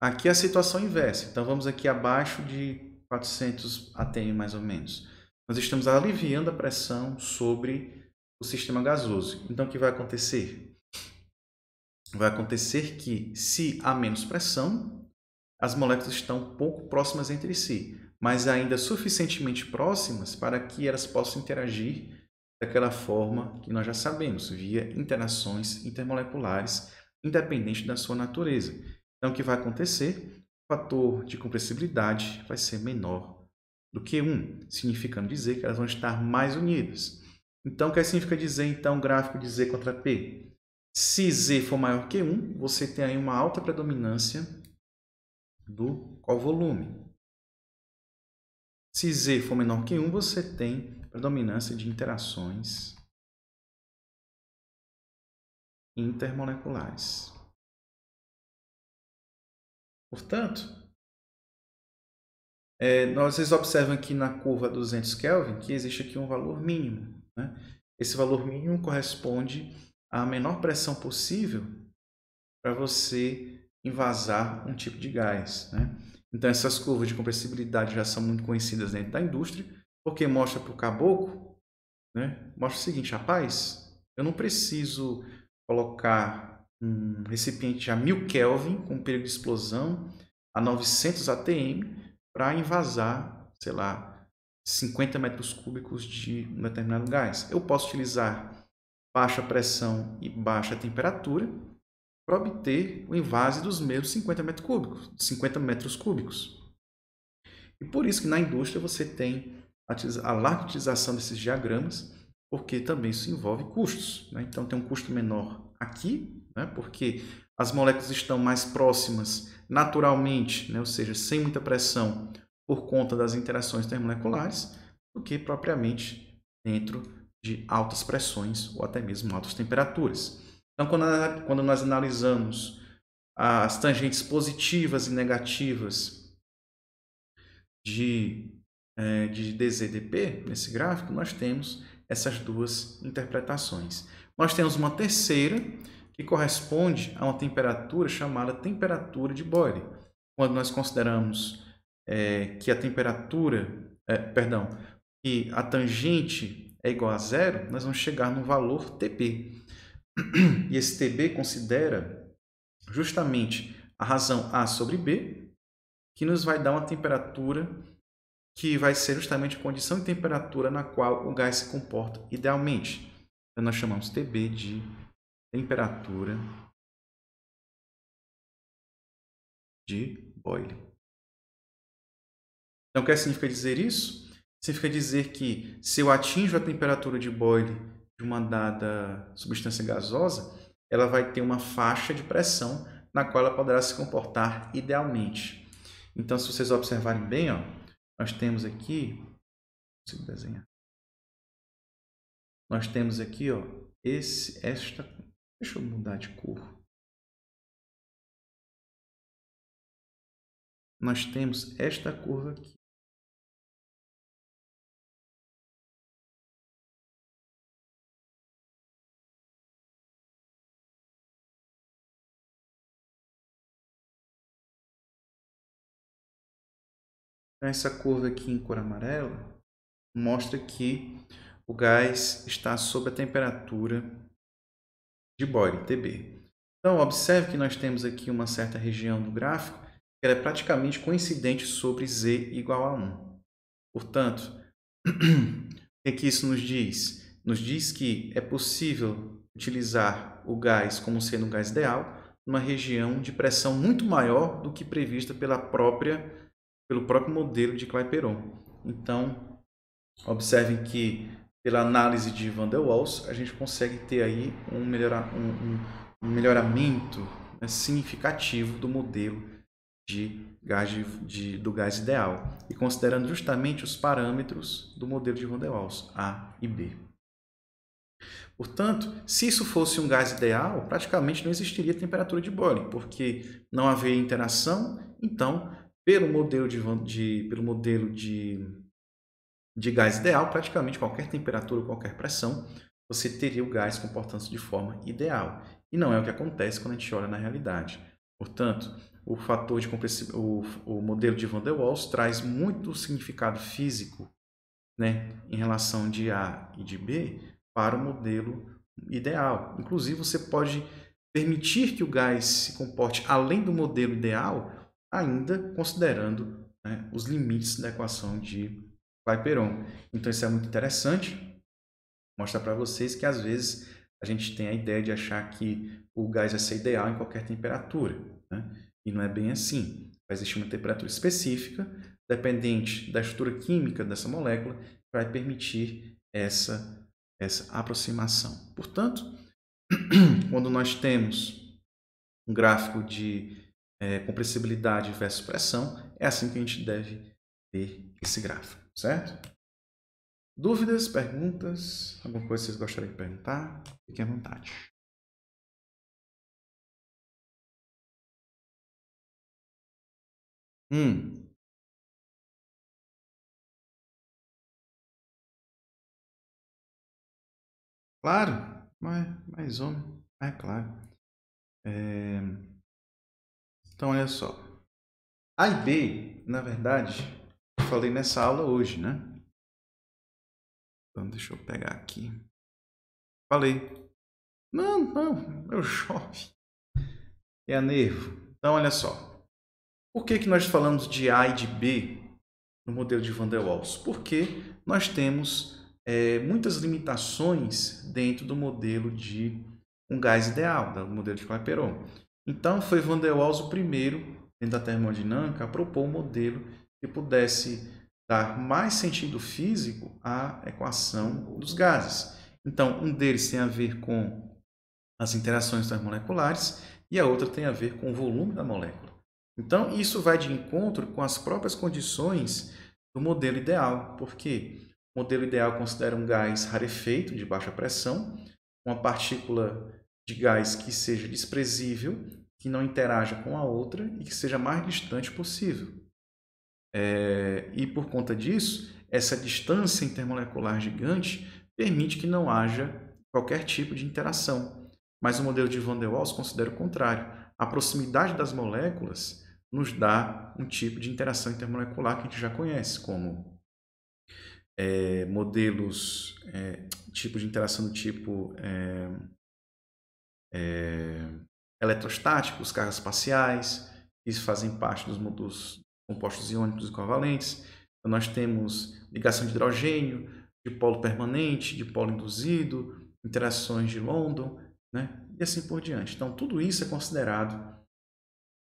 S1: Aqui a situação inversa. Então, vamos aqui abaixo de 400 atm, mais ou menos. Nós estamos aliviando a pressão sobre o sistema gasoso. Então, o que vai acontecer? Vai acontecer que, se há menos pressão, as moléculas estão pouco próximas entre si, mas ainda suficientemente próximas para que elas possam interagir daquela forma que nós já sabemos, via interações intermoleculares, independente da sua natureza. Então, o que vai acontecer? O fator de compressibilidade vai ser menor do que 1, significando dizer que elas vão estar mais unidas. Então, o que significa dizer, então, gráfico de Z contra P? Se Z for maior que 1, você tem aí uma alta predominância do volume. Se Z for menor que 1, você tem predominância de interações intermoleculares. Portanto, é, nós, vocês observam aqui na curva 200 Kelvin que existe aqui um valor mínimo. Né? Esse valor mínimo corresponde à menor pressão possível para você invasar um tipo de gás. Né? Então, essas curvas de compressibilidade já são muito conhecidas dentro da indústria, porque mostra para o caboclo, né? mostra o seguinte, rapaz, eu não preciso colocar um recipiente a 1000 Kelvin com perigo de explosão a 900 atm para invasar, sei lá, 50 metros cúbicos de um determinado gás. Eu posso utilizar baixa pressão e baixa temperatura para obter o invase dos mesmos 50 metros cúbicos, 50 metros cúbicos. E por isso que na indústria você tem a larga utilização desses diagramas, porque também isso envolve custos. Né? Então tem um custo menor aqui né? porque as moléculas estão mais próximas naturalmente, né? ou seja, sem muita pressão por conta das interações termomoleculares, do que propriamente dentro de altas pressões ou até mesmo altas temperaturas. Então, quando, quando nós analisamos as tangentes positivas e negativas de, é, de DZDP, nesse gráfico, nós temos essas duas interpretações. Nós temos uma terceira, que corresponde a uma temperatura chamada temperatura de Boyle. Quando nós consideramos é, que a temperatura, é, perdão, que a tangente é igual a zero, nós vamos chegar no valor TP. E esse TB considera justamente a razão A sobre B, que nos vai dar uma temperatura que vai ser justamente a condição de temperatura na qual o gás se comporta idealmente. Então, nós chamamos TB de temperatura de Boyle. Então, o que significa dizer isso? Significa dizer que se eu atinjo a temperatura de Boyle de uma dada substância gasosa, ela vai ter uma faixa de pressão na qual ela poderá se comportar idealmente. Então, se vocês observarem bem, ó, nós temos aqui, consigo desenhar. Nós temos aqui, ó, esse, esta, deixa eu mudar de cor. Nós temos esta curva aqui. Essa curva aqui em cor amarela mostra que o gás está sob a temperatura de Boyle, TB. Então, observe que nós temos aqui uma certa região do gráfico que é praticamente coincidente sobre Z igual a 1. Portanto, o que isso nos diz? Nos diz que é possível utilizar o gás como sendo um gás ideal numa região de pressão muito maior do que prevista pela própria pelo próprio modelo de Clapeyron. Então, observem que pela análise de Van der Waals, a gente consegue ter aí um, melhora, um, um melhoramento né, significativo do modelo de gás de, de, do gás ideal e considerando justamente os parâmetros do modelo de Van der Waals, A e B. Portanto, se isso fosse um gás ideal, praticamente não existiria temperatura de Boiling, porque não haveria interação, então pelo modelo de, de, pelo modelo de, de gás ideal, praticamente qualquer temperatura, qualquer pressão, você teria o gás comportando-se de forma ideal. E não é o que acontece quando a gente olha na realidade. Portanto, o fator de o, o modelo de Van der Waals traz muito significado físico né, em relação de A e de B para o modelo ideal. Inclusive, você pode permitir que o gás se comporte além do modelo ideal ainda considerando né, os limites da equação de Então isso é muito interessante, mostrar para vocês que às vezes a gente tem a ideia de achar que o gás vai ser ideal em qualquer temperatura, né? e não é bem assim. Vai existir uma temperatura específica, dependente da estrutura química dessa molécula, que vai permitir essa, essa aproximação. Portanto, quando nós temos um gráfico de é, compressibilidade versus pressão, é assim que a gente deve ter esse gráfico, certo? Dúvidas, perguntas, alguma coisa que vocês gostariam de perguntar? Fiquem à vontade. Hum. Claro, mais homem, é claro. É... Então, olha só. A e B, na verdade, falei nessa aula hoje, né? Então, deixa eu pegar aqui. Falei. Não, não, meu chove. É a nervo. Então, olha só. Por que, que nós falamos de A e de B no modelo de Van der Waals? Porque nós temos é, muitas limitações dentro do modelo de um gás ideal, do modelo de Clapeyron. Então, foi Van der Waals o primeiro, dentro da termodinâmica, a propor um modelo que pudesse dar mais sentido físico à equação dos gases. Então, um deles tem a ver com as interações termomoleculares e a outra tem a ver com o volume da molécula. Então, isso vai de encontro com as próprias condições do modelo ideal, porque O modelo ideal considera um gás rarefeito, de baixa pressão, uma partícula de gás que seja desprezível, que não interaja com a outra e que seja mais distante possível. É, e por conta disso, essa distância intermolecular gigante permite que não haja qualquer tipo de interação. Mas o modelo de Van der Waals considera o contrário. A proximidade das moléculas nos dá um tipo de interação intermolecular que a gente já conhece, como é, modelos, é, tipo de interação do tipo eletrostáticos, cargas parciais, que fazem parte dos, dos compostos iônicos e covalentes. Então, nós temos ligação de hidrogênio, de polo permanente, de polo induzido, interações de London, né? e assim por diante. Então, tudo isso é considerado,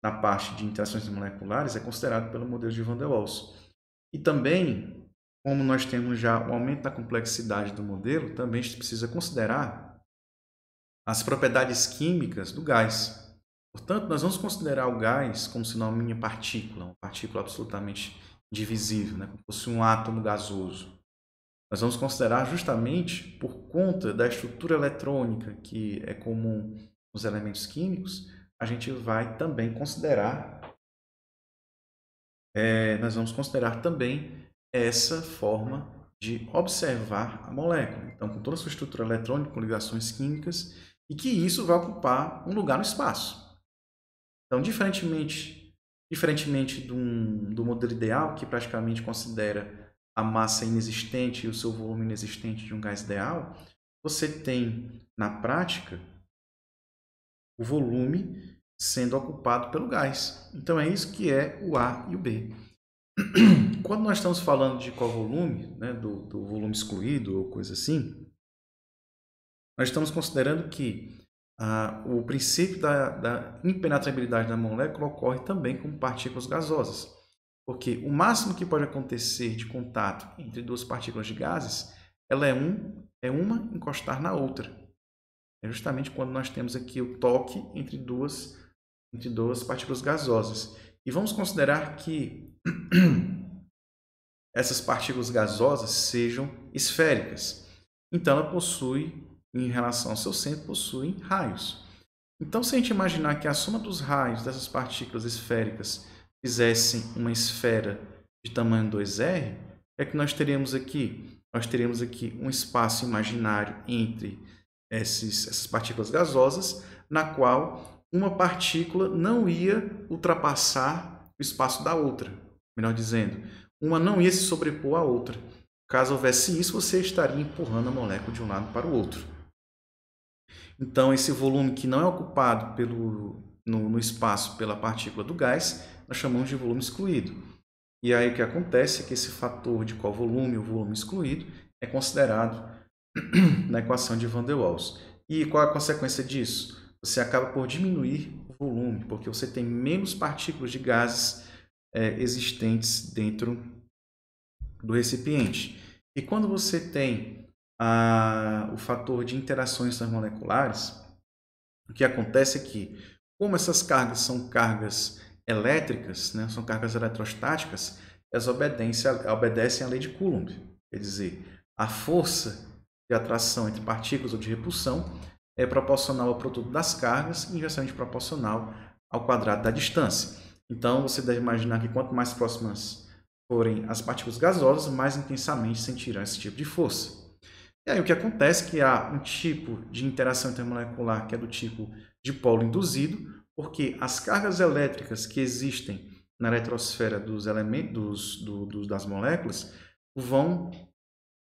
S1: na parte de interações moleculares, é considerado pelo modelo de Van der Waals. E também, como nós temos já o aumento da complexidade do modelo, também a gente precisa considerar as propriedades químicas do gás. Portanto, nós vamos considerar o gás como se não uma partícula, uma partícula absolutamente divisível, né? como se fosse um átomo gasoso. Nós vamos considerar justamente por conta da estrutura eletrônica que é comum nos elementos químicos, a gente vai também considerar, é, nós vamos considerar também essa forma de observar a molécula. Então, com toda a sua estrutura eletrônica, com ligações químicas, e que isso vai ocupar um lugar no espaço. Então, diferentemente, diferentemente do, do modelo ideal, que praticamente considera a massa inexistente e o seu volume inexistente de um gás ideal, você tem, na prática, o volume sendo ocupado pelo gás. Então, é isso que é o A e o B. Quando nós estamos falando de covolume, né, do, do volume excluído ou coisa assim, nós estamos considerando que ah, o princípio da, da impenetrabilidade da molécula ocorre também com partículas gasosas, porque o máximo que pode acontecer de contato entre duas partículas de gases, ela é, um, é uma encostar na outra. É justamente quando nós temos aqui o toque entre duas, entre duas partículas gasosas. E vamos considerar que essas partículas gasosas sejam esféricas. Então, ela possui em relação ao seu centro possuem raios. Então, se a gente imaginar que a soma dos raios dessas partículas esféricas fizessem uma esfera de tamanho 2r, é que nós teríamos aqui, nós teríamos aqui um espaço imaginário entre esses, essas partículas gasosas, na qual uma partícula não ia ultrapassar o espaço da outra. Melhor dizendo, uma não ia se sobrepor à outra. Caso houvesse isso, você estaria empurrando a molécula de um lado para o outro. Então, esse volume que não é ocupado pelo, no, no espaço pela partícula do gás, nós chamamos de volume excluído. E aí o que acontece é que esse fator de qual volume, o volume excluído, é considerado na equação de Van der Waals. E qual é a consequência disso? Você acaba por diminuir o volume, porque você tem menos partículas de gases é, existentes dentro do recipiente. E quando você tem a, o fator de interações moleculares, o que acontece é que, como essas cargas são cargas elétricas, né, são cargas eletrostáticas, elas obedecem, obedecem à lei de Coulomb. Quer dizer, a força de atração entre partículas ou de repulsão é proporcional ao produto das cargas e inversamente proporcional ao quadrado da distância. Então, você deve imaginar que quanto mais próximas forem as partículas gasosas, mais intensamente sentirão esse tipo de força. E aí o que acontece é que há um tipo de interação intermolecular que é do tipo de polo induzido, porque as cargas elétricas que existem na eletrosfera dos elementos do, das moléculas vão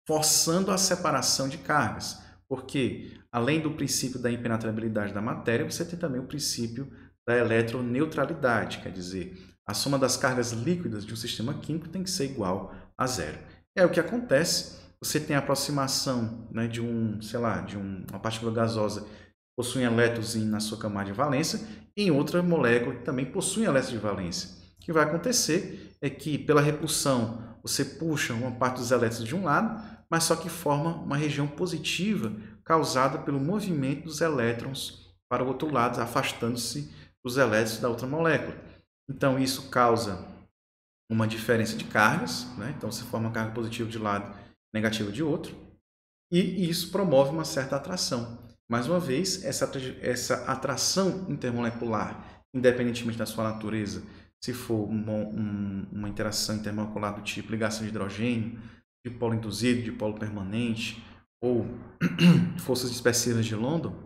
S1: forçando a separação de cargas, porque além do princípio da impenetrabilidade da matéria, você tem também o princípio da eletroneutralidade, quer dizer, a soma das cargas líquidas de um sistema químico tem que ser igual a zero. É o que acontece você tem a aproximação né, de um, sei lá, de um, uma partícula gasosa possui elétrons na sua camada de valência em outra molécula que também possui elétrons de valência. O que vai acontecer é que pela repulsão você puxa uma parte dos elétrons de um lado, mas só que forma uma região positiva causada pelo movimento dos elétrons para o outro lado, afastando-se dos elétrons da outra molécula. Então isso causa uma diferença de cargas, né? então você forma uma carga positiva de lado negativa de outro, e isso promove uma certa atração. Mais uma vez, essa, essa atração intermolecular, independentemente da sua natureza, se for uma, um, uma interação intermolecular do tipo ligação de hidrogênio, de polo induzido, de polo permanente, ou forças dispersivas de London,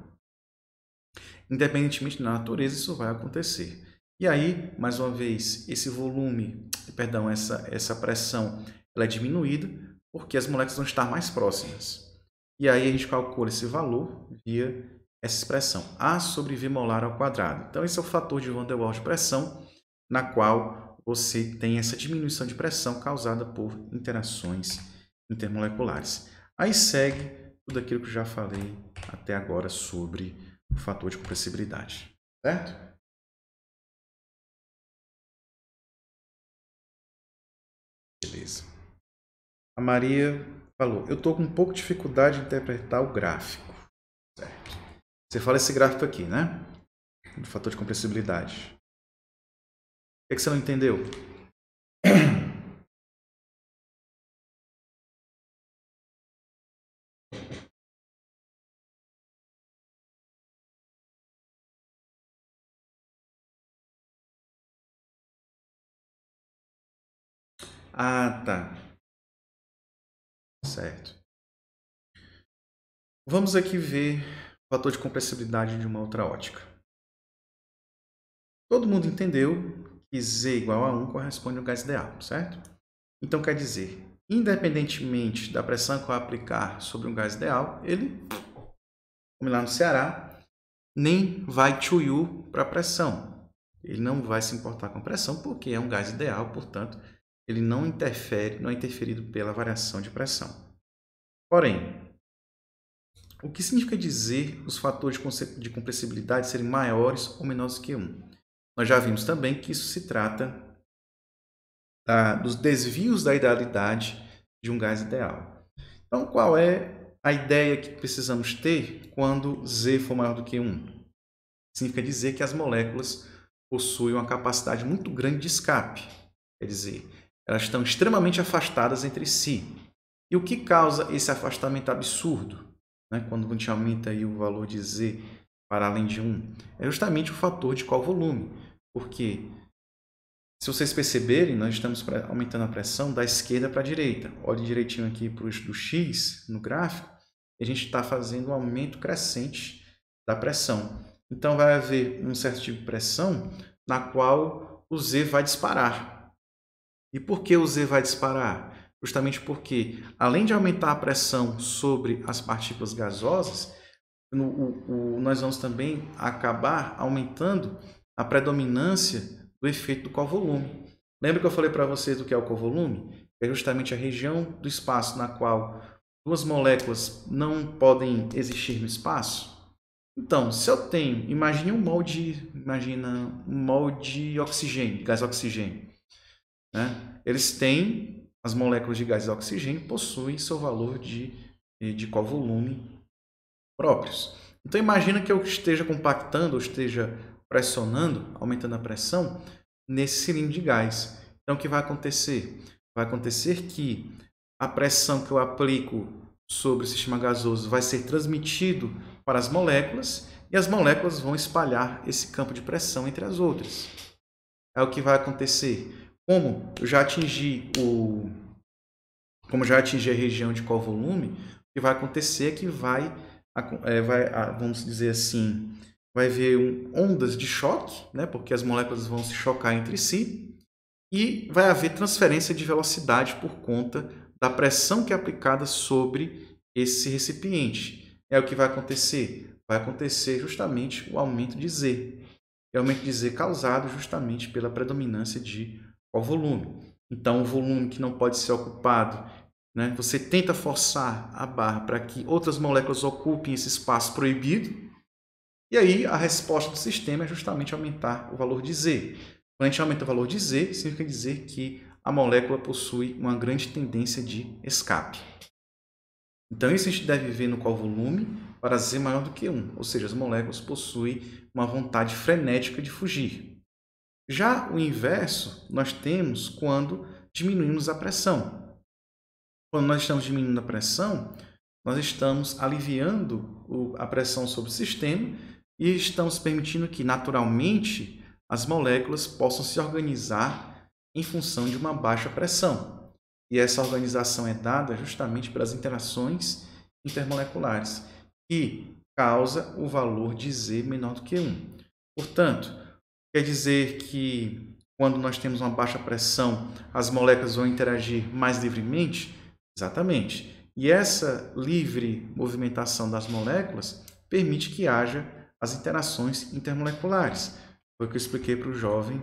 S1: independentemente da natureza, isso vai acontecer. E aí, mais uma vez, esse volume, perdão, essa, essa pressão, ela é diminuída porque as moléculas vão estar mais próximas. E aí a gente calcula esse valor via essa expressão, A sobre V molar ao quadrado. Então, esse é o fator de Van der Waals de pressão, na qual você tem essa diminuição de pressão causada por interações intermoleculares. Aí segue tudo aquilo que eu já falei até agora sobre o fator de compressibilidade, certo? Beleza. A Maria falou, eu estou com um pouco de dificuldade de interpretar o gráfico. Certo. Você fala esse gráfico aqui, né? Do fator de compressibilidade. O que, é que você não entendeu? Ah, tá. Certo. Vamos aqui ver o fator de compressibilidade de uma outra ótica. Todo mundo entendeu que Z igual a 1 corresponde ao gás ideal, certo? Então quer dizer, independentemente da pressão que eu aplicar sobre um gás ideal, ele, como lá no Ceará, nem vai chuiu para a pressão. Ele não vai se importar com a pressão porque é um gás ideal, portanto, ele não interfere, não é interferido pela variação de pressão. Porém, o que significa dizer os fatores de compressibilidade serem maiores ou menores que 1? Nós já vimos também que isso se trata da, dos desvios da idealidade de um gás ideal. Então, qual é a ideia que precisamos ter quando Z for maior do que 1? Significa dizer que as moléculas possuem uma capacidade muito grande de escape. Quer dizer, elas estão extremamente afastadas entre si. E o que causa esse afastamento absurdo? Né? Quando a gente aumenta aí o valor de Z para além de 1, é justamente o fator de qual volume. Porque, se vocês perceberem, nós estamos aumentando a pressão da esquerda para a direita. Olhe direitinho aqui para o do X no gráfico, e a gente está fazendo um aumento crescente da pressão. Então, vai haver um certo tipo de pressão na qual o Z vai disparar. E por que o Z vai disparar? Justamente porque, além de aumentar a pressão sobre as partículas gasosas, no, o, o, nós vamos também acabar aumentando a predominância do efeito do covolume. Lembra que eu falei para vocês do que é o covolume? É justamente a região do espaço na qual duas moléculas não podem existir no espaço. Então, se eu tenho, imagine um molde, imagina um molde de oxigênio, gás oxigênio. Né? Eles têm, as moléculas de gás e oxigênio possuem seu valor de, de volume próprios. Então imagina que eu esteja compactando, ou esteja pressionando, aumentando a pressão nesse cilindro de gás. Então o que vai acontecer? Vai acontecer que a pressão que eu aplico sobre o sistema gasoso vai ser transmitido para as moléculas e as moléculas vão espalhar esse campo de pressão entre as outras. É o que vai acontecer. Como eu já atingi o como já atingi a região de qual volume, o que vai acontecer é que vai, é, vai vamos dizer assim, vai haver ondas de choque, né, porque as moléculas vão se chocar entre si, e vai haver transferência de velocidade por conta da pressão que é aplicada sobre esse recipiente. É o que vai acontecer? Vai acontecer justamente o aumento de Z. E o aumento de Z causado justamente pela predominância de volume. Então, o volume que não pode ser ocupado, né? você tenta forçar a barra para que outras moléculas ocupem esse espaço proibido, e aí a resposta do sistema é justamente aumentar o valor de Z. Quando a gente aumenta o valor de Z, significa dizer que a molécula possui uma grande tendência de escape. Então, isso a gente deve ver no qual volume para Z maior do que 1, ou seja, as moléculas possuem uma vontade frenética de fugir. Já o inverso nós temos quando diminuímos a pressão. quando nós estamos diminuindo a pressão, nós estamos aliviando a pressão sobre o sistema e estamos permitindo que, naturalmente, as moléculas possam se organizar em função de uma baixa pressão. E essa organização é dada justamente pelas interações intermoleculares, que causa o valor de Z menor do que 1. Portanto, quer dizer que quando nós temos uma baixa pressão, as moléculas vão interagir mais livremente? Exatamente. E essa livre movimentação das moléculas permite que haja as interações intermoleculares. Foi o que eu expliquei para o jovem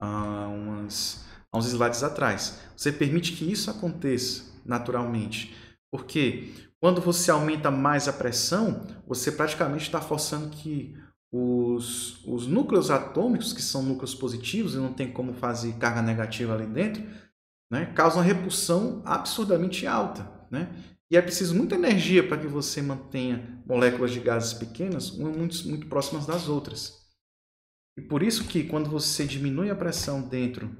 S1: há, umas, há uns slides atrás. Você permite que isso aconteça naturalmente. Porque quando você aumenta mais a pressão, você praticamente está forçando que os, os núcleos atômicos, que são núcleos positivos e não tem como fazer carga negativa ali dentro, né, causam repulsão absurdamente alta. Né? E é preciso muita energia para que você mantenha moléculas de gases pequenas muito, muito próximas das outras. E por isso que quando você diminui a pressão dentro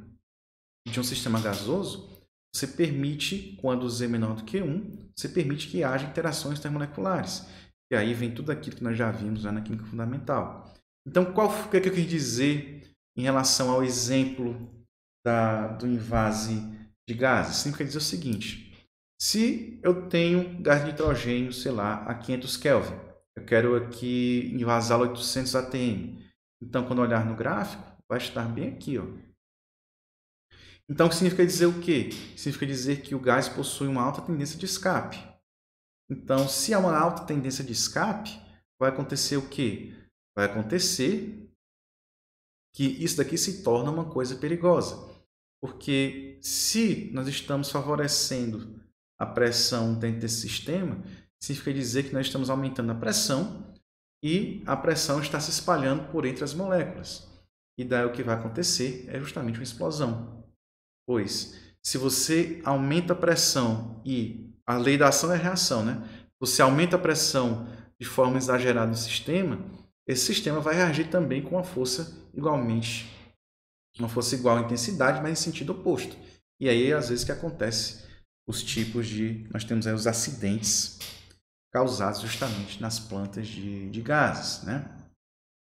S1: de um sistema gasoso, você permite, quando Z menor do que 1, você permite que haja interações termoleculares. E aí vem tudo aquilo que nós já vimos lá na química fundamental. Então, qual o que eu quis dizer em relação ao exemplo da, do invase de gases? Significa dizer o seguinte: se eu tenho gás de nitrogênio, sei lá, a 500 Kelvin, eu quero aqui invasá-lo a 800 atm. Então, quando olhar no gráfico, vai estar bem aqui, ó. Então, o que significa dizer o quê? Significa dizer que o gás possui uma alta tendência de escape. Então, se há uma alta tendência de escape, vai acontecer o quê? Vai acontecer que isso daqui se torna uma coisa perigosa. Porque se nós estamos favorecendo a pressão dentro desse sistema, significa dizer que nós estamos aumentando a pressão e a pressão está se espalhando por entre as moléculas. E daí o que vai acontecer é justamente uma explosão. Pois, se você aumenta a pressão e a lei da ação é reação, né? Você aumenta a pressão de forma exagerada no sistema, esse sistema vai reagir também com uma força igualmente, uma força igual à intensidade, mas em sentido oposto. E aí, às vezes, que acontece os tipos de, nós temos aí os acidentes causados justamente nas plantas de, de gases, né?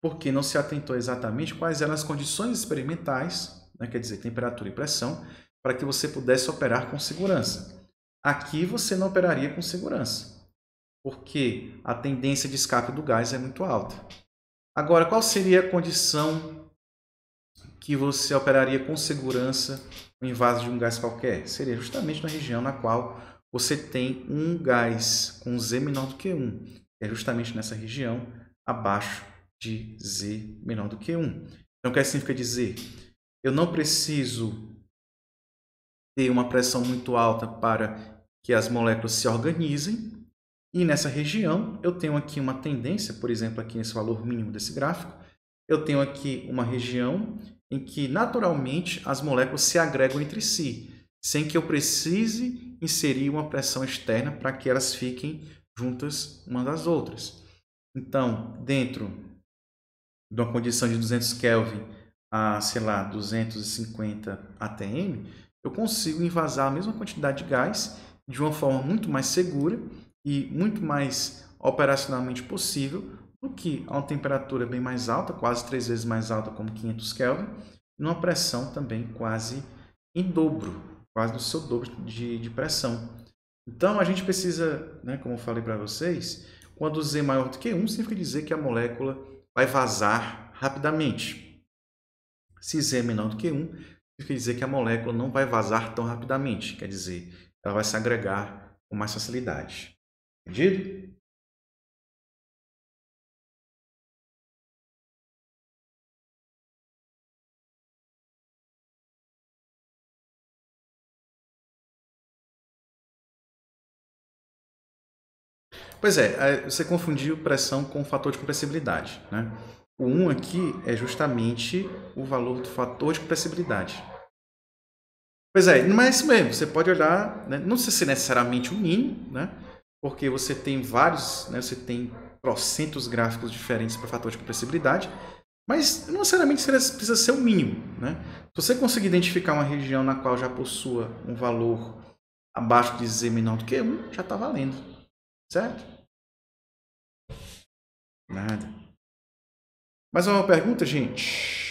S1: Porque não se atentou exatamente quais eram as condições experimentais, né? quer dizer, temperatura e pressão, para que você pudesse operar com segurança. Aqui você não operaria com segurança, porque a tendência de escape do gás é muito alta. Agora, qual seria a condição que você operaria com segurança no invaso de um gás qualquer? Seria justamente na região na qual você tem um gás com Z menor do que 1. É justamente nessa região abaixo de Z menor do que 1. Então, o que significa dizer? Eu não preciso ter uma pressão muito alta para que as moléculas se organizem. E nessa região eu tenho aqui uma tendência, por exemplo, aqui nesse valor mínimo desse gráfico, eu tenho aqui uma região em que naturalmente as moléculas se agregam entre si, sem que eu precise inserir uma pressão externa para que elas fiquem juntas umas das outras. Então, dentro de uma condição de 200 Kelvin a, sei lá, 250 atm, eu consigo invasar a mesma quantidade de gás de uma forma muito mais segura e muito mais operacionalmente possível do que a uma temperatura bem mais alta, quase três vezes mais alta, como 500 Kelvin, e uma pressão também quase em dobro, quase no seu dobro de, de pressão. Então a gente precisa, né, como eu falei para vocês, quando Z maior do que 1, significa dizer que a molécula vai vazar rapidamente. Se Z é menor do que 1, significa dizer que a molécula não vai vazar tão rapidamente. Quer dizer, ela vai se agregar com mais facilidade. Entendido? Pois é, você confundiu pressão com o fator de compressibilidade. Né? O 1 aqui é justamente o valor do fator de compressibilidade. Pois é, mas é isso mesmo. Você pode olhar, né? não precisa ser necessariamente o mínimo, né? porque você tem vários, né? você tem trocentos gráficos diferentes para fator de compressibilidade, mas não necessariamente precisa ser o mínimo. Né? Se você conseguir identificar uma região na qual já possua um valor abaixo de Z menor do que 1, já está valendo. Certo? Nada. Mais uma pergunta, gente?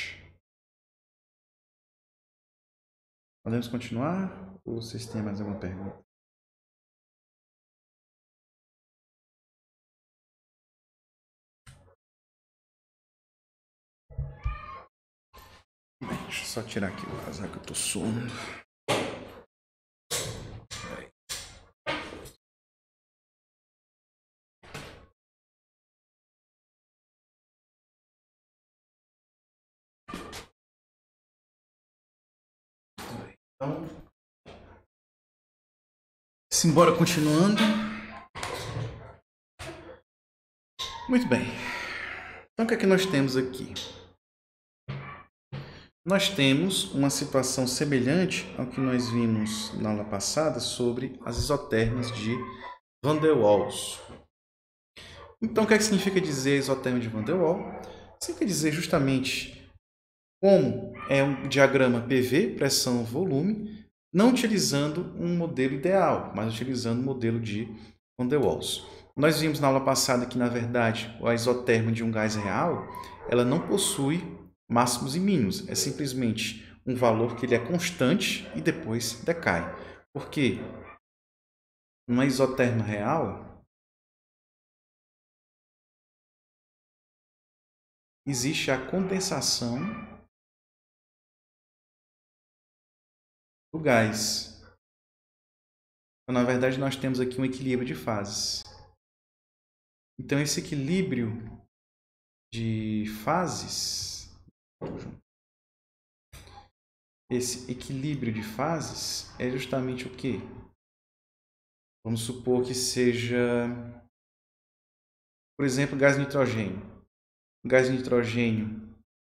S1: Podemos continuar? Ou vocês têm mais alguma pergunta? Deixa eu só tirar aqui o casaco, eu tô suando. Simbora continuando. Muito bem. Então, o que é que nós temos aqui? Nós temos uma situação semelhante ao que nós vimos na aula passada sobre as isotermas de Van der Waals. Então, o que, é que significa dizer isoterma de Van der Waals? Significa dizer justamente como é um diagrama PV, pressão, volume, não utilizando um modelo ideal, mas utilizando o um modelo de Van der Waals. Nós vimos na aula passada que, na verdade, a isoterma de um gás real, ela não possui máximos e mínimos. É simplesmente um valor que ele é constante e depois decai. Porque numa isoterma real existe a condensação do gás. Então, na verdade, nós temos aqui um equilíbrio de fases. Então, esse equilíbrio de fases esse equilíbrio de fases é justamente o que? Vamos supor que seja, por exemplo, gás nitrogênio. O gás nitrogênio,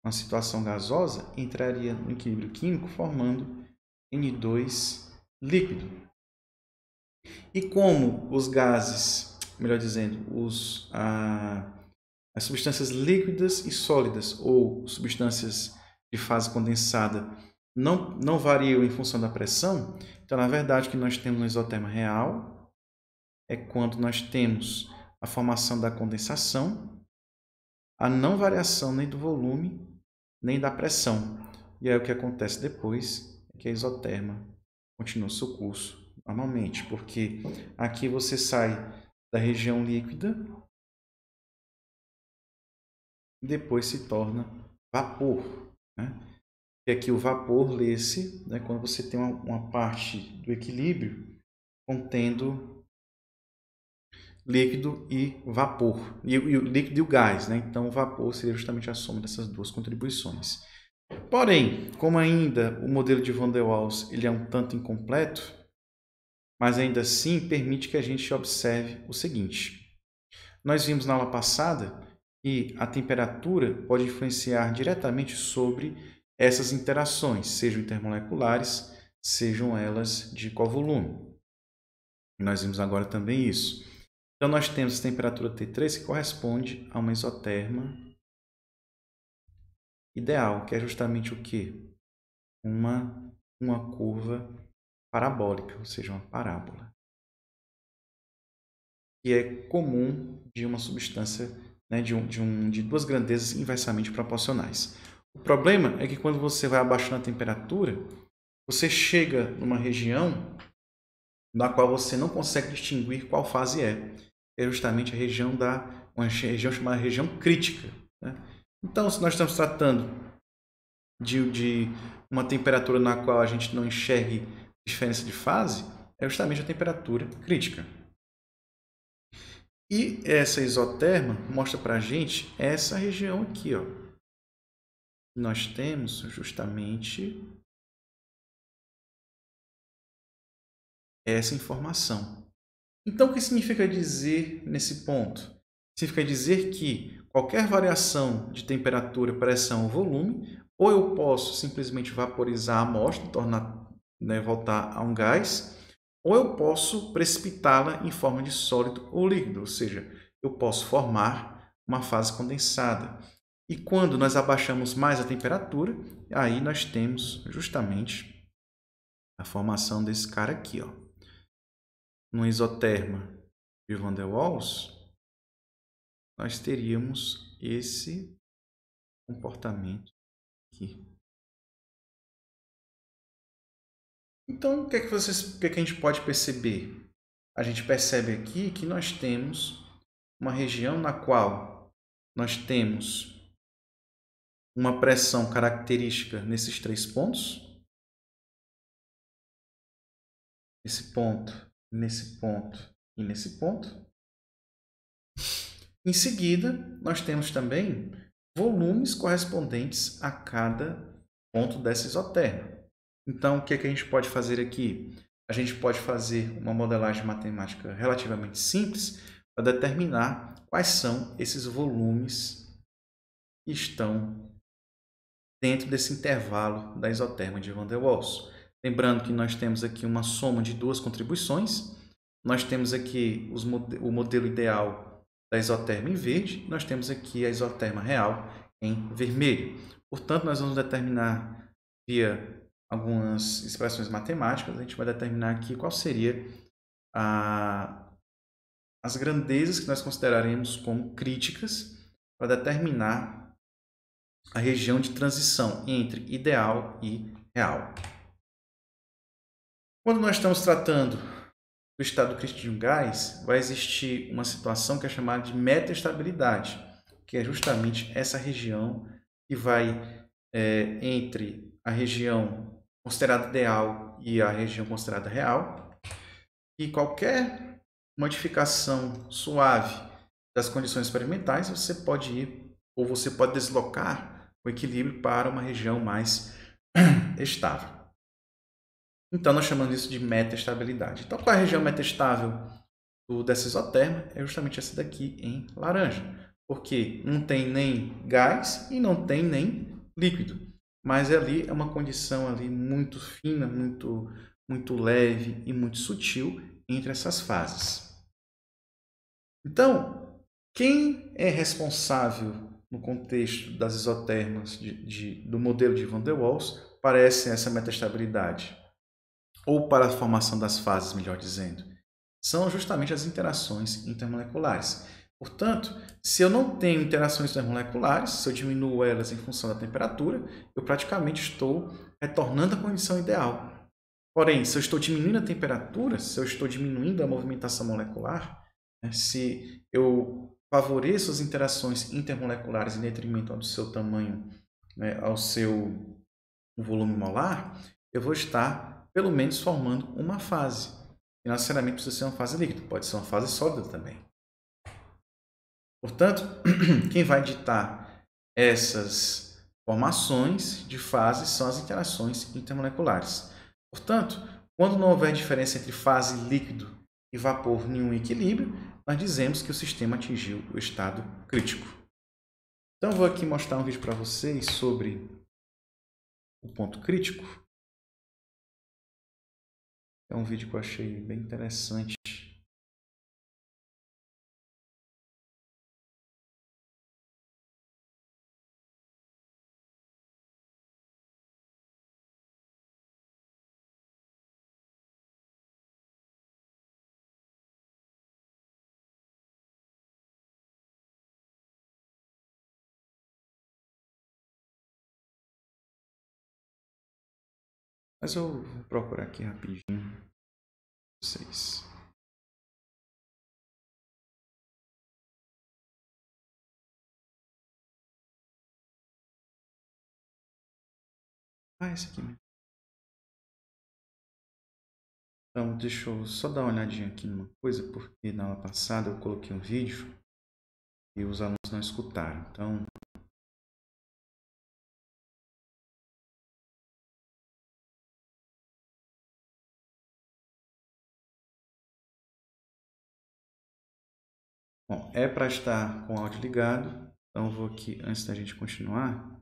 S1: uma situação gasosa, entraria no equilíbrio químico formando N2 líquido. E como os gases, melhor dizendo, os, as substâncias líquidas e sólidas ou substâncias de fase condensada não, não variam em função da pressão, então na verdade o que nós temos no isoterma real é quando nós temos a formação da condensação, a não variação nem do volume nem da pressão. E aí o que acontece depois que a isoterma continua seu curso normalmente, porque aqui você sai da região líquida depois se torna vapor. Né? E aqui o vapor lê-se né, quando você tem uma, uma, parte do equilíbrio contendo líquido e vapor, e, e o líquido e o gás. Né? Então o vapor seria justamente a soma dessas duas contribuições. Porém, como ainda o modelo de Van der Waals ele é um tanto incompleto, mas ainda assim permite que a gente observe o seguinte. Nós vimos na aula passada e a temperatura pode influenciar diretamente sobre essas interações, sejam intermoleculares, sejam elas de qual volume. Nós vimos agora também isso. Então, nós temos a temperatura T3 que corresponde a uma isoterma ideal, que é justamente o que? Uma, uma curva parabólica, ou seja, uma parábola. Que é comum de uma substância né, de, um, de, um, de duas grandezas inversamente proporcionais. O problema é que quando você vai abaixando a temperatura, você chega numa região na qual você não consegue distinguir qual fase é. É justamente a região da uma região chamada região crítica. Né? Então, se nós estamos tratando de, de uma temperatura na qual a gente não enxergue diferença de fase, é justamente a temperatura crítica. E essa isoterma mostra para a gente essa região aqui. Ó. Nós temos justamente essa informação. Então, o que significa dizer nesse ponto? Significa dizer que qualquer variação de temperatura, pressão ou volume, ou eu posso simplesmente vaporizar a amostra, tornar, né, voltar a um gás, ou eu posso precipitá-la em forma de sólido ou líquido, ou seja, eu posso formar uma fase condensada. E quando nós abaixamos mais a temperatura, aí nós temos justamente a formação desse cara aqui, ó. no isoterma de Van der Waals, nós teríamos esse comportamento aqui. Então, o que é que, vocês, o que, é que a gente pode perceber? A gente percebe aqui que nós temos uma região na qual nós temos uma pressão característica nesses três pontos. Nesse ponto, nesse ponto e nesse ponto. Em seguida, nós temos também volumes correspondentes a cada ponto dessa isoterma. Então, o que, é que a gente pode fazer aqui? A gente pode fazer uma modelagem matemática relativamente simples para determinar quais são esses volumes que estão dentro desse intervalo da isoterma de Van der Waals. Lembrando que nós temos aqui uma soma de duas contribuições. Nós temos aqui os, o modelo ideal da isoterma em verde, nós temos aqui a isoterma real em vermelho. Portanto, nós vamos determinar via algumas expressões matemáticas, a gente vai determinar aqui qual seria a, as grandezas que nós consideraremos como críticas para determinar a região de transição entre ideal e real. Quando nós estamos tratando do estado um gás, vai existir uma situação que é chamada de metaestabilidade, que é justamente essa região que vai é, entre a região considerada ideal e a região considerada real. E qualquer modificação suave das condições experimentais, você pode ir ou você pode deslocar o equilíbrio para uma região mais estável. Então, nós chamamos isso de metaestabilidade. Então, qual é a região metaestável do, dessa isoterma? É justamente essa daqui em laranja. Porque não tem nem gás e não tem nem líquido. Mas ali é uma condição ali muito fina, muito, muito leve e muito sutil entre essas fases. Então, quem é responsável no contexto das isotermas de, de, do modelo de Van der Waals, parecem essa metastabilidade, ou para a formação das fases, melhor dizendo, são justamente as interações intermoleculares. Portanto, se eu não tenho interações intermoleculares, se eu diminuo elas em função da temperatura, eu praticamente estou retornando à condição ideal. Porém, se eu estou diminuindo a temperatura, se eu estou diminuindo a movimentação molecular, né, se eu favoreça as interações intermoleculares em detrimento do seu tamanho, né, ao seu volume molar, eu vou estar, pelo menos, formando uma fase. E não necessariamente precisa ser uma fase líquida, pode ser uma fase sólida também. Portanto, quem vai ditar essas formações de fases são as interações intermoleculares. Portanto, quando não houver diferença entre fase líquido e vapor nenhum equilíbrio, nós dizemos que o sistema atingiu o estado crítico. Então, vou aqui mostrar um vídeo para vocês sobre o ponto crítico. É um vídeo que eu achei bem interessante. Mas eu vou procurar aqui rapidinho. Vocês. Ah, esse aqui mesmo. Então, deixa eu só dar uma olhadinha aqui numa coisa, porque na aula passada eu coloquei um vídeo e os alunos não escutaram. Então, Bom, é para estar com o áudio ligado, então vou aqui, antes da gente continuar,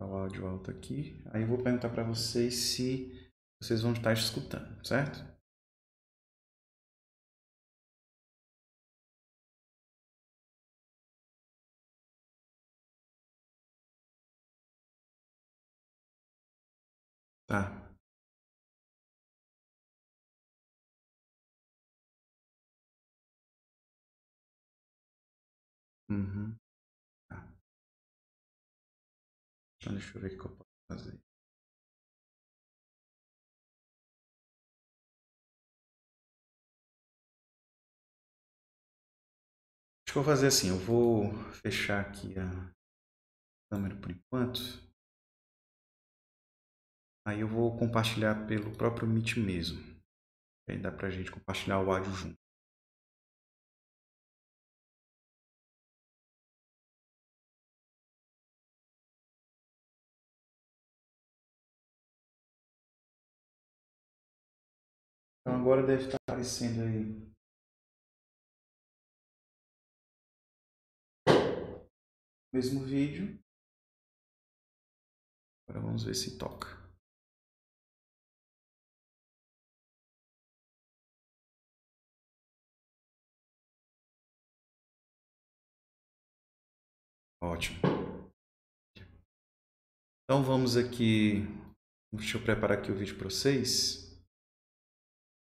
S1: o áudio alto aqui. Aí eu vou perguntar para vocês se vocês vão estar escutando, certo? Tá. Uhum. Tá. Então deixa eu ver o que eu posso fazer. Acho que eu vou fazer assim, eu vou fechar aqui a câmera por enquanto. Aí eu vou compartilhar pelo próprio Meet mesmo. Aí dá pra gente compartilhar o áudio junto. Então agora deve estar aparecendo aí. Mesmo vídeo. Agora vamos ver se toca. Ótimo. Então vamos aqui. Deixa eu preparar aqui o vídeo para vocês.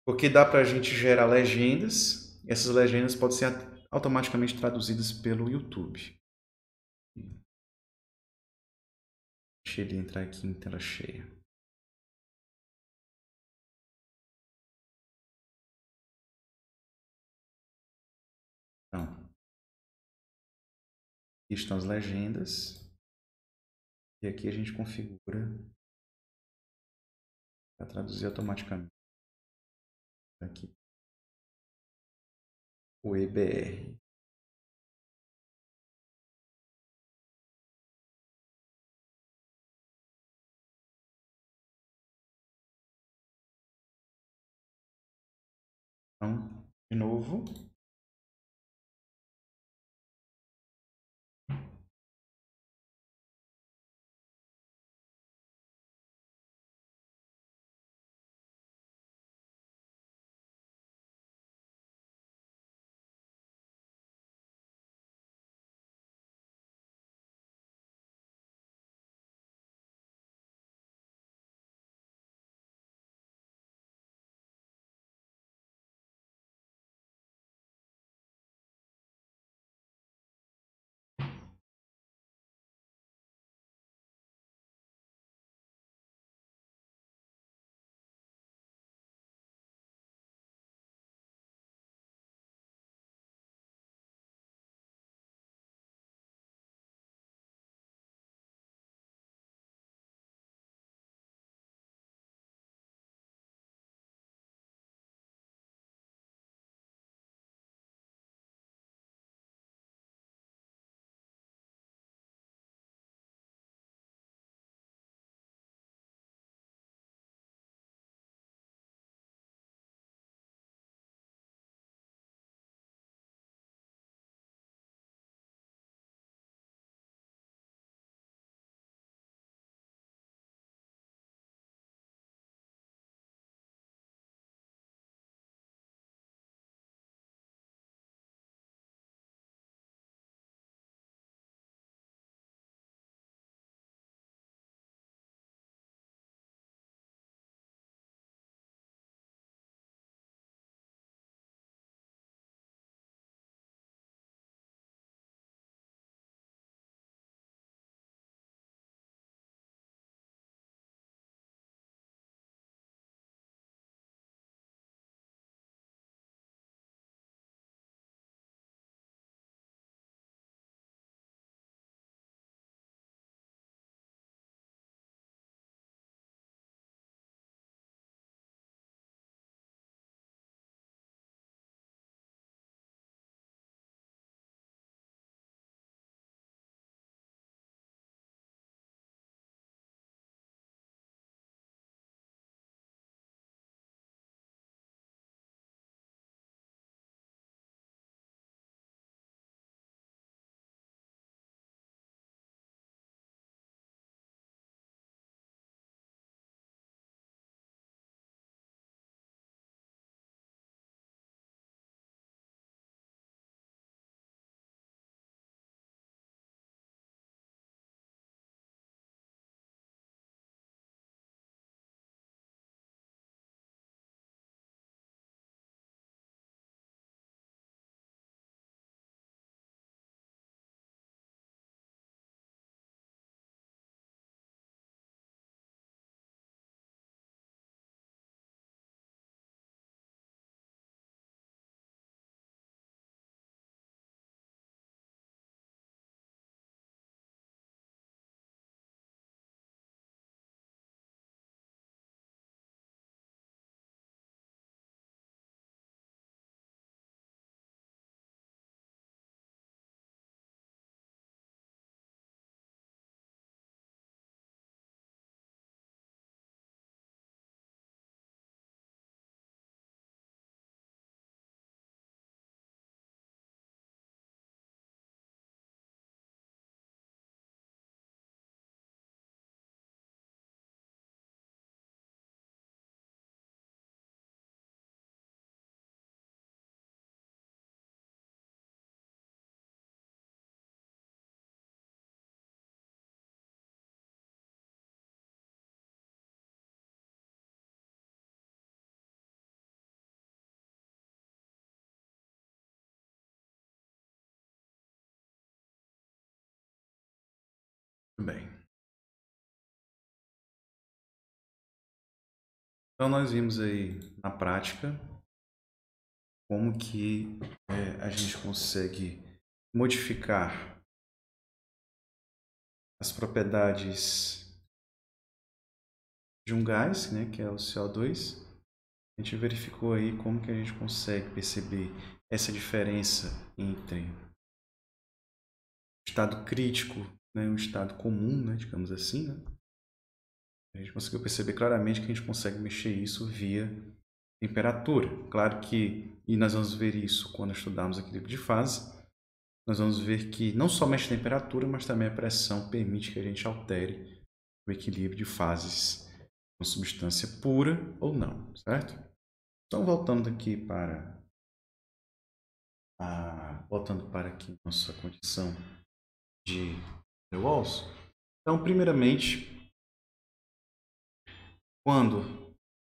S1: Porque dá para a gente gerar legendas. Essas legendas podem ser automaticamente traduzidas pelo YouTube. Deixa ele entrar aqui em tela cheia. Então, aqui estão as legendas. E aqui a gente configura para traduzir automaticamente. Aqui. O EBR. Então, de novo. Bem. Então nós vimos aí na prática como que é, a gente consegue modificar as propriedades de um gás, né, que é o CO2. A gente verificou aí como que a gente consegue perceber essa diferença entre estado crítico né, um estado comum, né, digamos assim. Né? A gente conseguiu perceber claramente que a gente consegue mexer isso via temperatura. Claro que, e nós vamos ver isso quando estudarmos equilíbrio de fase, nós vamos ver que não somente a temperatura, mas também a pressão permite que a gente altere o equilíbrio de fases com substância pura ou não, certo? Então, voltando aqui para a, voltando para aqui nossa condição de der Waals. Então, primeiramente, quando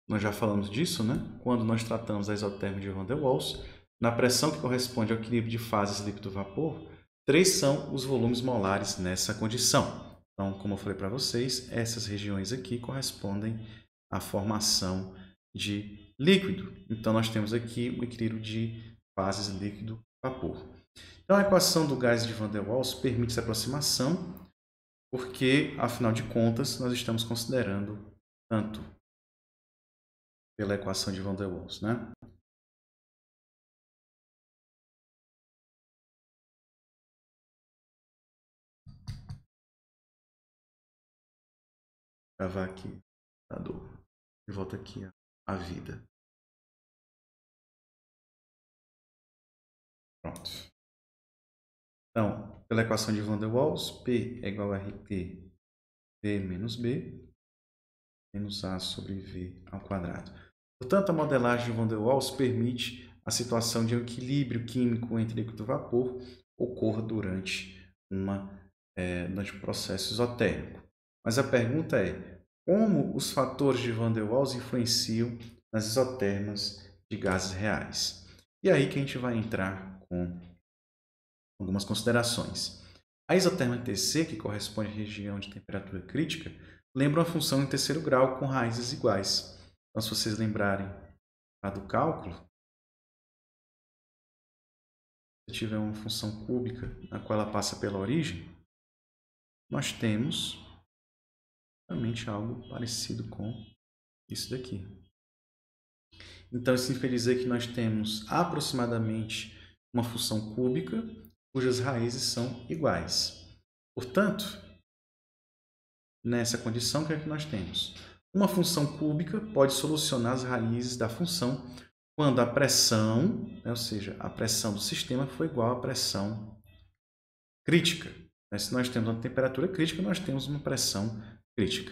S1: nós já falamos disso, né? Quando nós tratamos a isotérmica de Van der Waals, na pressão que corresponde ao equilíbrio de fases líquido-vapor, três são os volumes molares nessa condição. Então, como eu falei para vocês, essas regiões aqui correspondem à formação de líquido. Então, nós temos aqui o equilíbrio de fases líquido-vapor. Então, a equação do gás de Van der Waals permite essa aproximação, porque, afinal de contas, nós estamos considerando tanto pela equação de Van der Waals, né? gravar aqui a dor e volta aqui a vida. Pronto. Então, pela equação de Van der Waals, P é igual a RT V menos B menos A sobre V ao quadrado. Portanto, a modelagem de Van der Waals permite a situação de equilíbrio químico entre líquido e vapor ocorra durante, uma, é, um processo isotérmico. Mas a pergunta é, como os fatores de Van der Waals influenciam nas isotermas de gases reais? E é aí que a gente vai entrar com algumas considerações. A isoterma TC, que corresponde à região de temperatura crítica, lembra uma função em terceiro grau com raízes iguais. Então, se vocês lembrarem lá do cálculo, se tiver uma função cúbica na qual ela passa pela origem, nós temos realmente algo parecido com isso daqui. Então, isso significa dizer que nós temos aproximadamente uma função cúbica cujas raízes são iguais. Portanto, nessa condição, o que é que nós temos? Uma função cúbica pode solucionar as raízes da função quando a pressão, né, ou seja, a pressão do sistema for igual à pressão crítica. Né, se nós temos uma temperatura crítica, nós temos uma pressão crítica.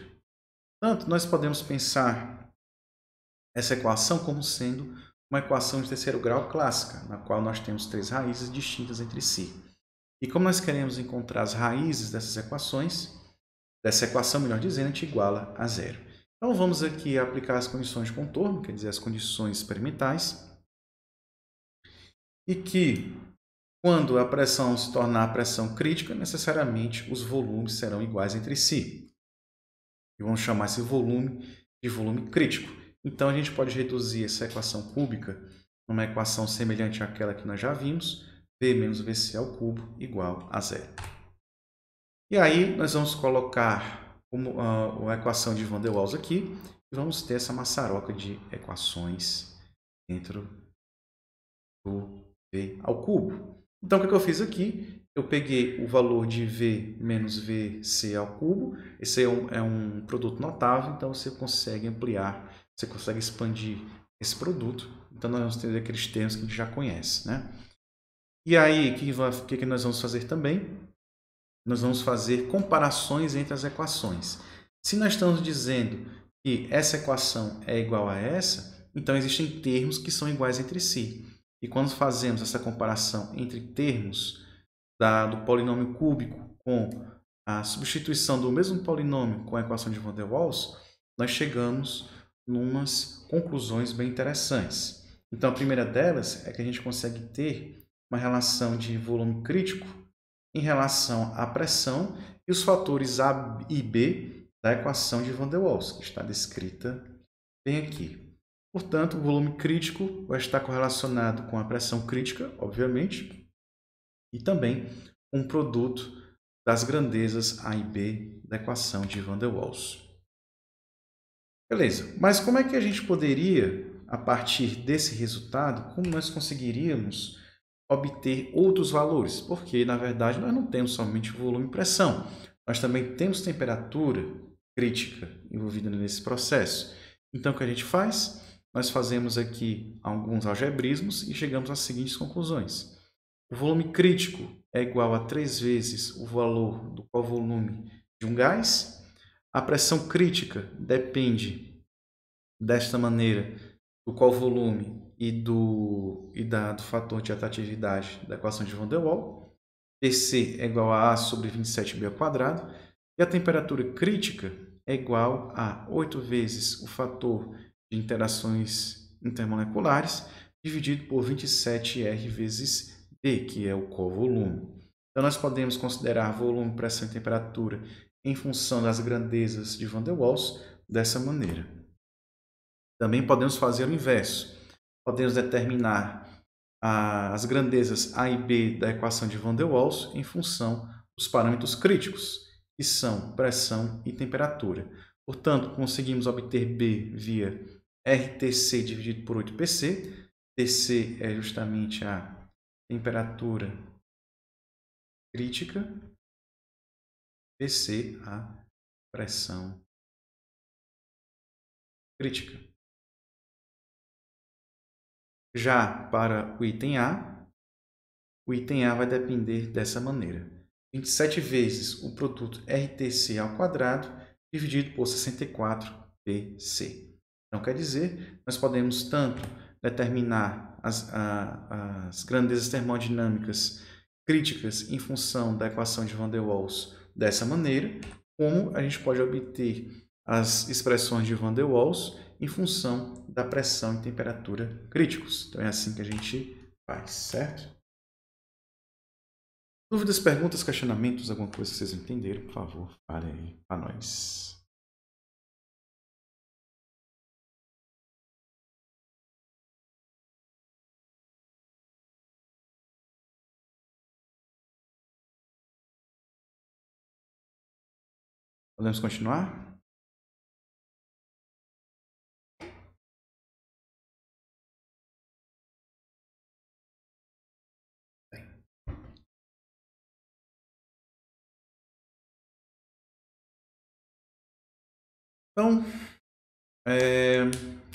S1: Portanto, nós podemos pensar essa equação como sendo uma equação de terceiro grau clássica, na qual nós temos três raízes distintas entre si. E como nós queremos encontrar as raízes dessas equações, dessa equação, melhor dizendo, a gente iguala a zero. Então vamos aqui aplicar as condições de contorno, quer dizer, as condições experimentais, e que quando a pressão se tornar a pressão crítica, necessariamente os volumes serão iguais entre si. E vamos chamar esse volume de volume crítico. Então, a gente pode reduzir essa equação cúbica numa equação semelhante àquela que nós já vimos, V menos VC ao cubo igual a zero. E aí, nós vamos colocar a equação de Van der Waals aqui e vamos ter essa maçaroca de equações dentro do V ao cubo. Então, o que eu fiz aqui? Eu peguei o valor de V menos VC ao cubo. Esse é um, é um produto notável, então você consegue ampliar você consegue expandir esse produto. Então, nós vamos ter aqueles termos que a gente já conhece. Né? E aí, o que, que, que nós vamos fazer também? Nós vamos fazer comparações entre as equações. Se nós estamos dizendo que essa equação é igual a essa, então existem termos que são iguais entre si. E quando fazemos essa comparação entre termos da, do polinômio cúbico com a substituição do mesmo polinômio com a equação de Van der Waals, nós chegamos numas conclusões bem interessantes. Então, a primeira delas é que a gente consegue ter uma relação de volume crítico em relação à pressão, e os fatores A e B da equação de Van der Waals, que está descrita bem aqui. Portanto, o volume crítico vai estar correlacionado com a pressão crítica, obviamente, e também o produto das grandezas A e B da equação de Van der Waals. Beleza, mas como é que a gente poderia, a partir desse resultado, como nós conseguiríamos obter outros valores? Porque, na verdade, nós não temos somente volume e pressão, nós também temos temperatura crítica envolvida nesse processo. Então, o que a gente faz? Nós fazemos aqui alguns algebrismos e chegamos às seguintes conclusões. O volume crítico é igual a 3 vezes o valor do volume de um gás. A pressão crítica depende desta maneira do qual volume e do, e da, do fator de atratividade da equação de Van der Waals. PC é igual a A sobre 27B ao quadrado. E a temperatura crítica é igual a 8 vezes o fator de interações intermoleculares dividido por 27R vezes D, que é o covolume. Então, nós podemos considerar volume, pressão e temperatura em função das grandezas de Van der Waals dessa maneira. Também podemos fazer o inverso. Podemos determinar as grandezas A e B da equação de Van der Waals em função dos parâmetros críticos, que são pressão e temperatura. Portanto, conseguimos obter B via RTC dividido por 8PC. TC é justamente a temperatura crítica. PC a pressão crítica. Já para o item A, o item A vai depender dessa maneira. 27 vezes o produto RTC ao quadrado dividido por 64PC. Então, quer dizer, nós podemos tanto determinar as, a, as grandezas termodinâmicas críticas em função da equação de Van der Waals dessa maneira, como a gente pode obter as expressões de Van der Waals em função da pressão e temperatura críticos. Então é assim que a gente faz, certo? Dúvidas, perguntas, questionamentos, alguma coisa que vocês entenderam, por favor, fale aí para nós. Podemos continuar? Então, é,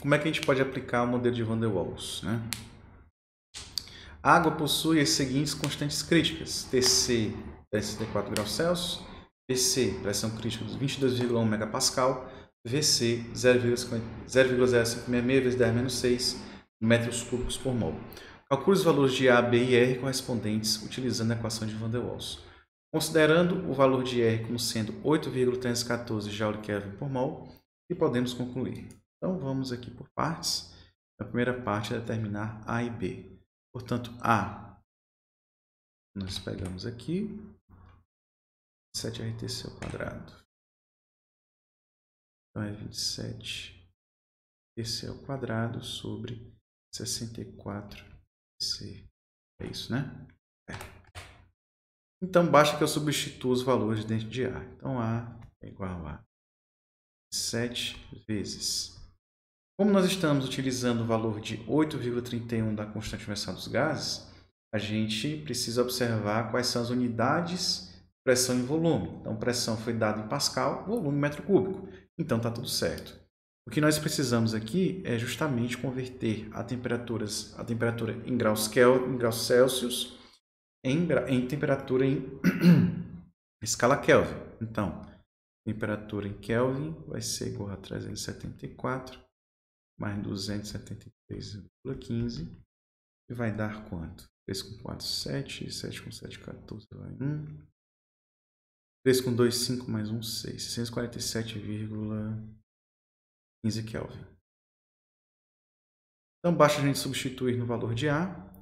S1: como é que a gente pode aplicar o modelo de Van der Waals? Né? A água possui as seguintes constantes críticas: TC 64 graus Celsius, PC, pressão crítica de 22,1 megapascal, VC, 0,0566 vezes 10 menos 6 metros cúbicos por mol. Calcule os valores de A, B e R correspondentes utilizando a equação de Van der Waals. Considerando o valor de R como sendo 8,314 Joule-Kelvin por mol, e podemos concluir. Então, vamos aqui por partes. A primeira parte é determinar A e B. Portanto, A, nós pegamos aqui, 7 RTC ao quadrado. Então é 27 TC ao quadrado sobre 64 TC. É isso, né? É. Então basta que eu substitua os valores dentro de A. Então A é igual a 7 vezes. Como nós estamos utilizando o valor de 8,31 da constante universal dos gases, a gente precisa observar quais são as unidades pressão e volume. Então, pressão foi dada em Pascal, volume metro cúbico. Então, está tudo certo. O que nós precisamos aqui é justamente converter a, temperaturas, a temperatura em graus, Kel, em graus Celsius em, em temperatura em escala Kelvin. Então, temperatura em Kelvin vai ser igual a 374 mais 273,15 e vai dar quanto? 3 com 4, 7, 7 com 7, 14, vai 1, 3 com 2, 5 mais 1, 6. 647,15 Kelvin. Então, basta a gente substituir no valor de A.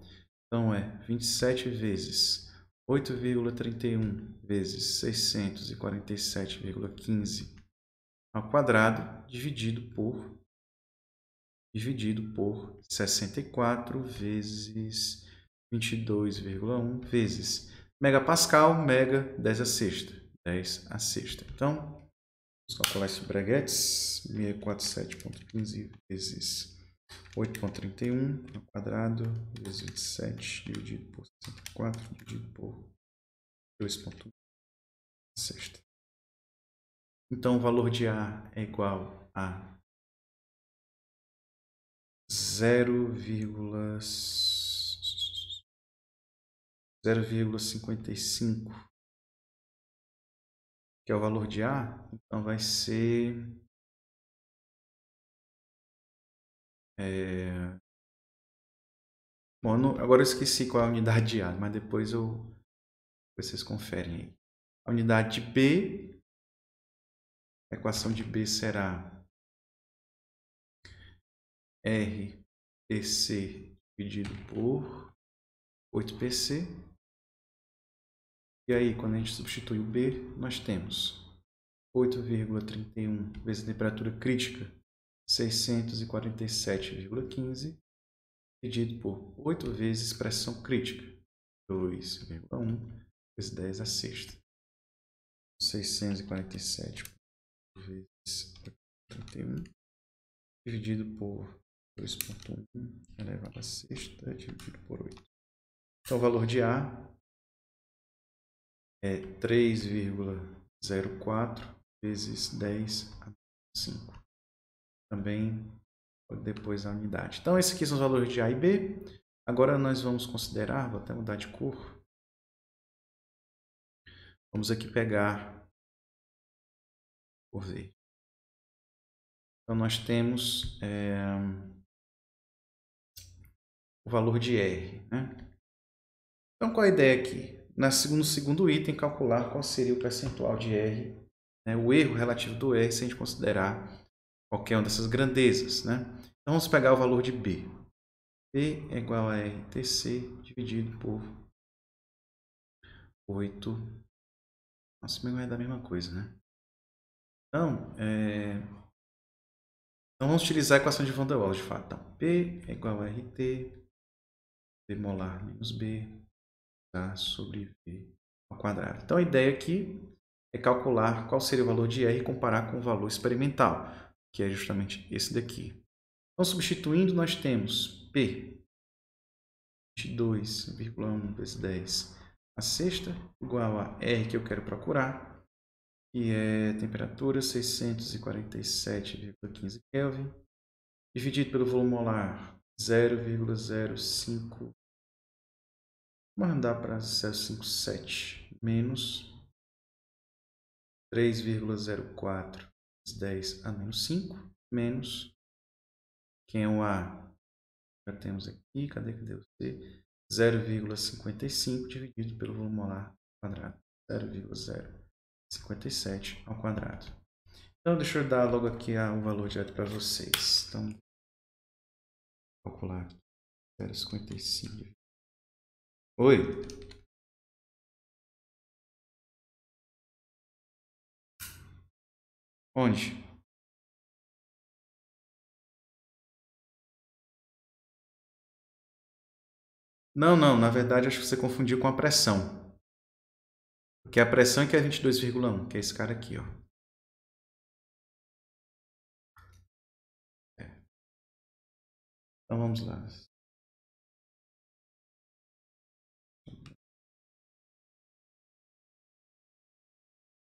S1: Então, é 27 vezes 8,31 vezes 647,15 ao quadrado dividido por dividido por 64 vezes 22,1 vezes megapascal, mega 10 a sexta, 10 a sexta. Então, vamos calcular esse breguetes, 647.15 vezes 8.31 ao quadrado vezes 27 dividido por 64 dividido por 2.1 sexta. Então, o valor de A é igual a 0,55 que é o valor de A, então vai ser é... Bom, não, agora eu esqueci qual é a unidade de A, mas depois eu vocês conferem aí. A unidade de B, a equação de B será RPC dividido por 8PC. E aí, quando a gente substitui o B, nós temos 8,31 vezes a temperatura crítica, 647,15, dividido por 8 vezes pressão crítica, 2,1 vezes 10 a sexta. 647 vezes 31 dividido por 2.1 elevado a sexta dividido por 8. Então, o valor de A é 3,04 vezes 10 a 5. Também depois a unidade. Então, esses aqui são os valores de A e B. Agora nós vamos considerar, vou até mudar de cor. Vamos aqui pegar por verde. Então, nós temos é, o valor de R. Né? Então, qual a ideia aqui? No segundo, item, calcular qual seria o percentual de R, né? o erro relativo do R, se a gente considerar qualquer uma dessas grandezas. Né? Então, vamos pegar o valor de B. B é igual a RTC dividido por 8. Nossa, vai dar a mesma coisa, né? Então, é... então, vamos utilizar a equação de Van der Waals, de fato. Então, P é igual a RT V molar menos B tá, sobre V ao quadrado. Então a ideia aqui é calcular qual seria o valor de R e comparar com o valor experimental, que é justamente esse daqui. Então substituindo nós temos P 22,1 vezes 10 a sexta igual a R que eu quero procurar, que é temperatura 647,15 Kelvin, dividido pelo volume molar 0,05 Vamos andar para 0,57 menos 3,04 10 a menos 5 menos quem é o A? Já temos aqui, cadê que deu C? 0,55 dividido pelo volume molar quadrado. 0,057 ao quadrado. Então, deixa eu dar logo aqui o valor direto para vocês. Então, calcular 0,55. Oi. Onde? Não, não, na verdade acho que você confundiu com a pressão. Porque a pressão é que é 22,1, que é esse cara aqui, ó. É. Então vamos lá.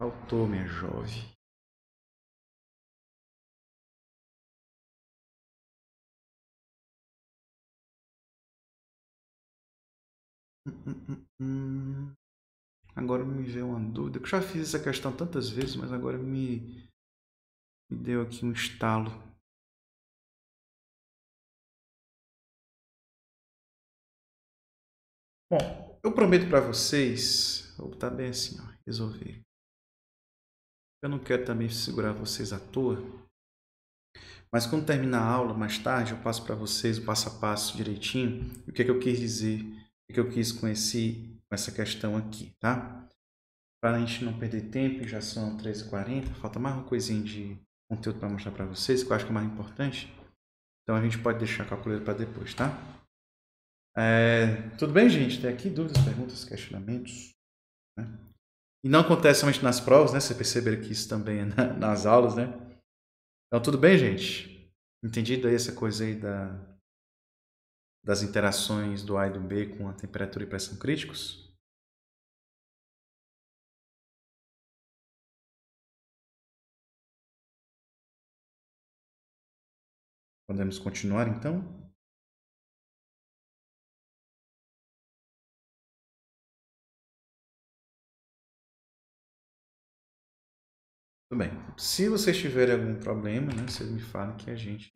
S1: Faltou, minha jovem. Agora me veio uma dúvida. Eu já fiz essa questão tantas vezes, mas agora me, me deu aqui um estalo. Bom, eu prometo para vocês, vou botar bem assim, ó, resolver. Eu não quero também segurar vocês à toa, mas quando terminar a aula, mais tarde, eu passo para vocês o passo a passo direitinho, o que é que eu quis dizer, o que, é que eu quis com, esse, com essa questão aqui, tá? Para a gente não perder tempo, já são 13h40, falta mais uma coisinha de conteúdo para mostrar para vocês, que eu acho que é mais importante. Então a gente pode deixar a calculadora para depois, tá? É, tudo bem, gente? Tem aqui dúvidas, perguntas, questionamentos? Né? E não acontece somente nas provas, né? Você perceberam que isso também é na, nas aulas, né? Então, tudo bem, gente? Entendido aí essa coisa aí da, das interações do A e do B com a temperatura e pressão críticos? Podemos continuar, então? Tudo bem. Se vocês tiverem algum problema, né, vocês me falem que a gente,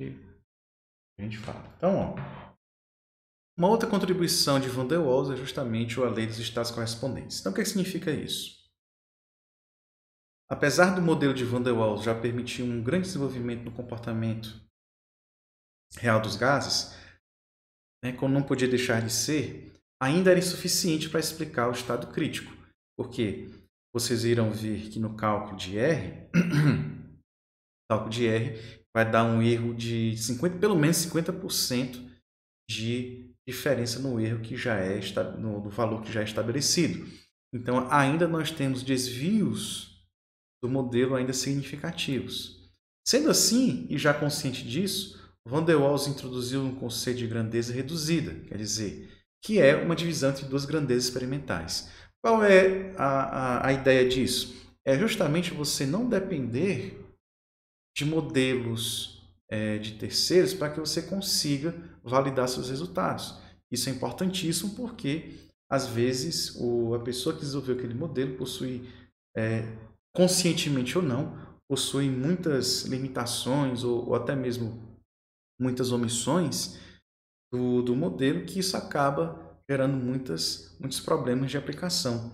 S1: a gente fala. Então, ó, uma outra contribuição de Van der Waals é justamente a lei dos estados correspondentes. Então, o que, é que significa isso? Apesar do modelo de Van der Waals já permitir um grande desenvolvimento no comportamento real dos gases, né, como não podia deixar de ser, ainda era insuficiente para explicar o estado crítico. Por quê? Vocês irão ver que no cálculo de R, cálculo de R vai dar um erro de 50, pelo menos 50% de diferença no erro que já é no, no valor que já é estabelecido. Então ainda nós temos desvios do modelo ainda significativos. Sendo assim, e já consciente disso, Van der Waals introduziu um conceito de grandeza reduzida, quer dizer, que é uma divisão entre duas grandezas experimentais. Qual é a, a, a ideia disso? É justamente você não depender de modelos é, de terceiros para que você consiga validar seus resultados. Isso é importantíssimo porque, às vezes, o, a pessoa que desenvolveu aquele modelo possui, é, conscientemente ou não, possui muitas limitações ou, ou até mesmo muitas omissões do, do modelo que isso acaba gerando muitas, muitos problemas de aplicação.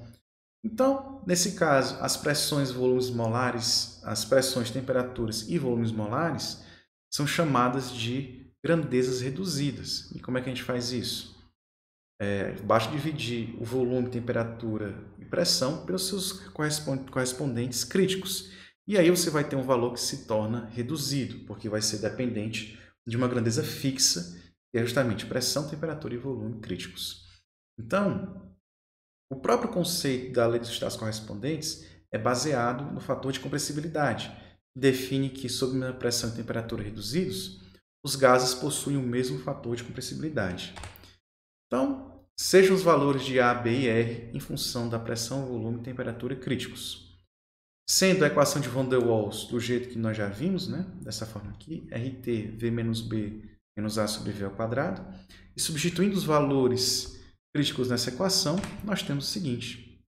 S1: Então, nesse caso, as pressões volumes molares, as pressões, temperaturas e volumes molares são chamadas de grandezas reduzidas. E como é que a gente faz isso? É, basta dividir o volume, temperatura e pressão pelos seus correspondentes críticos. E aí você vai ter um valor que se torna reduzido, porque vai ser dependente de uma grandeza fixa que é justamente pressão, temperatura e volume críticos. Então, o próprio conceito da lei dos estados correspondentes é baseado no fator de compressibilidade, que define que, sob uma pressão e temperatura reduzidos, os gases possuem o mesmo fator de compressibilidade. Então, sejam os valores de A, B e R em função da pressão, volume, temperatura críticos. Sendo a equação de Van der Waals do jeito que nós já vimos, né? dessa forma aqui, RT V menos B menos A sobre V ao quadrado. E substituindo os valores críticos nessa equação, nós temos o seguinte.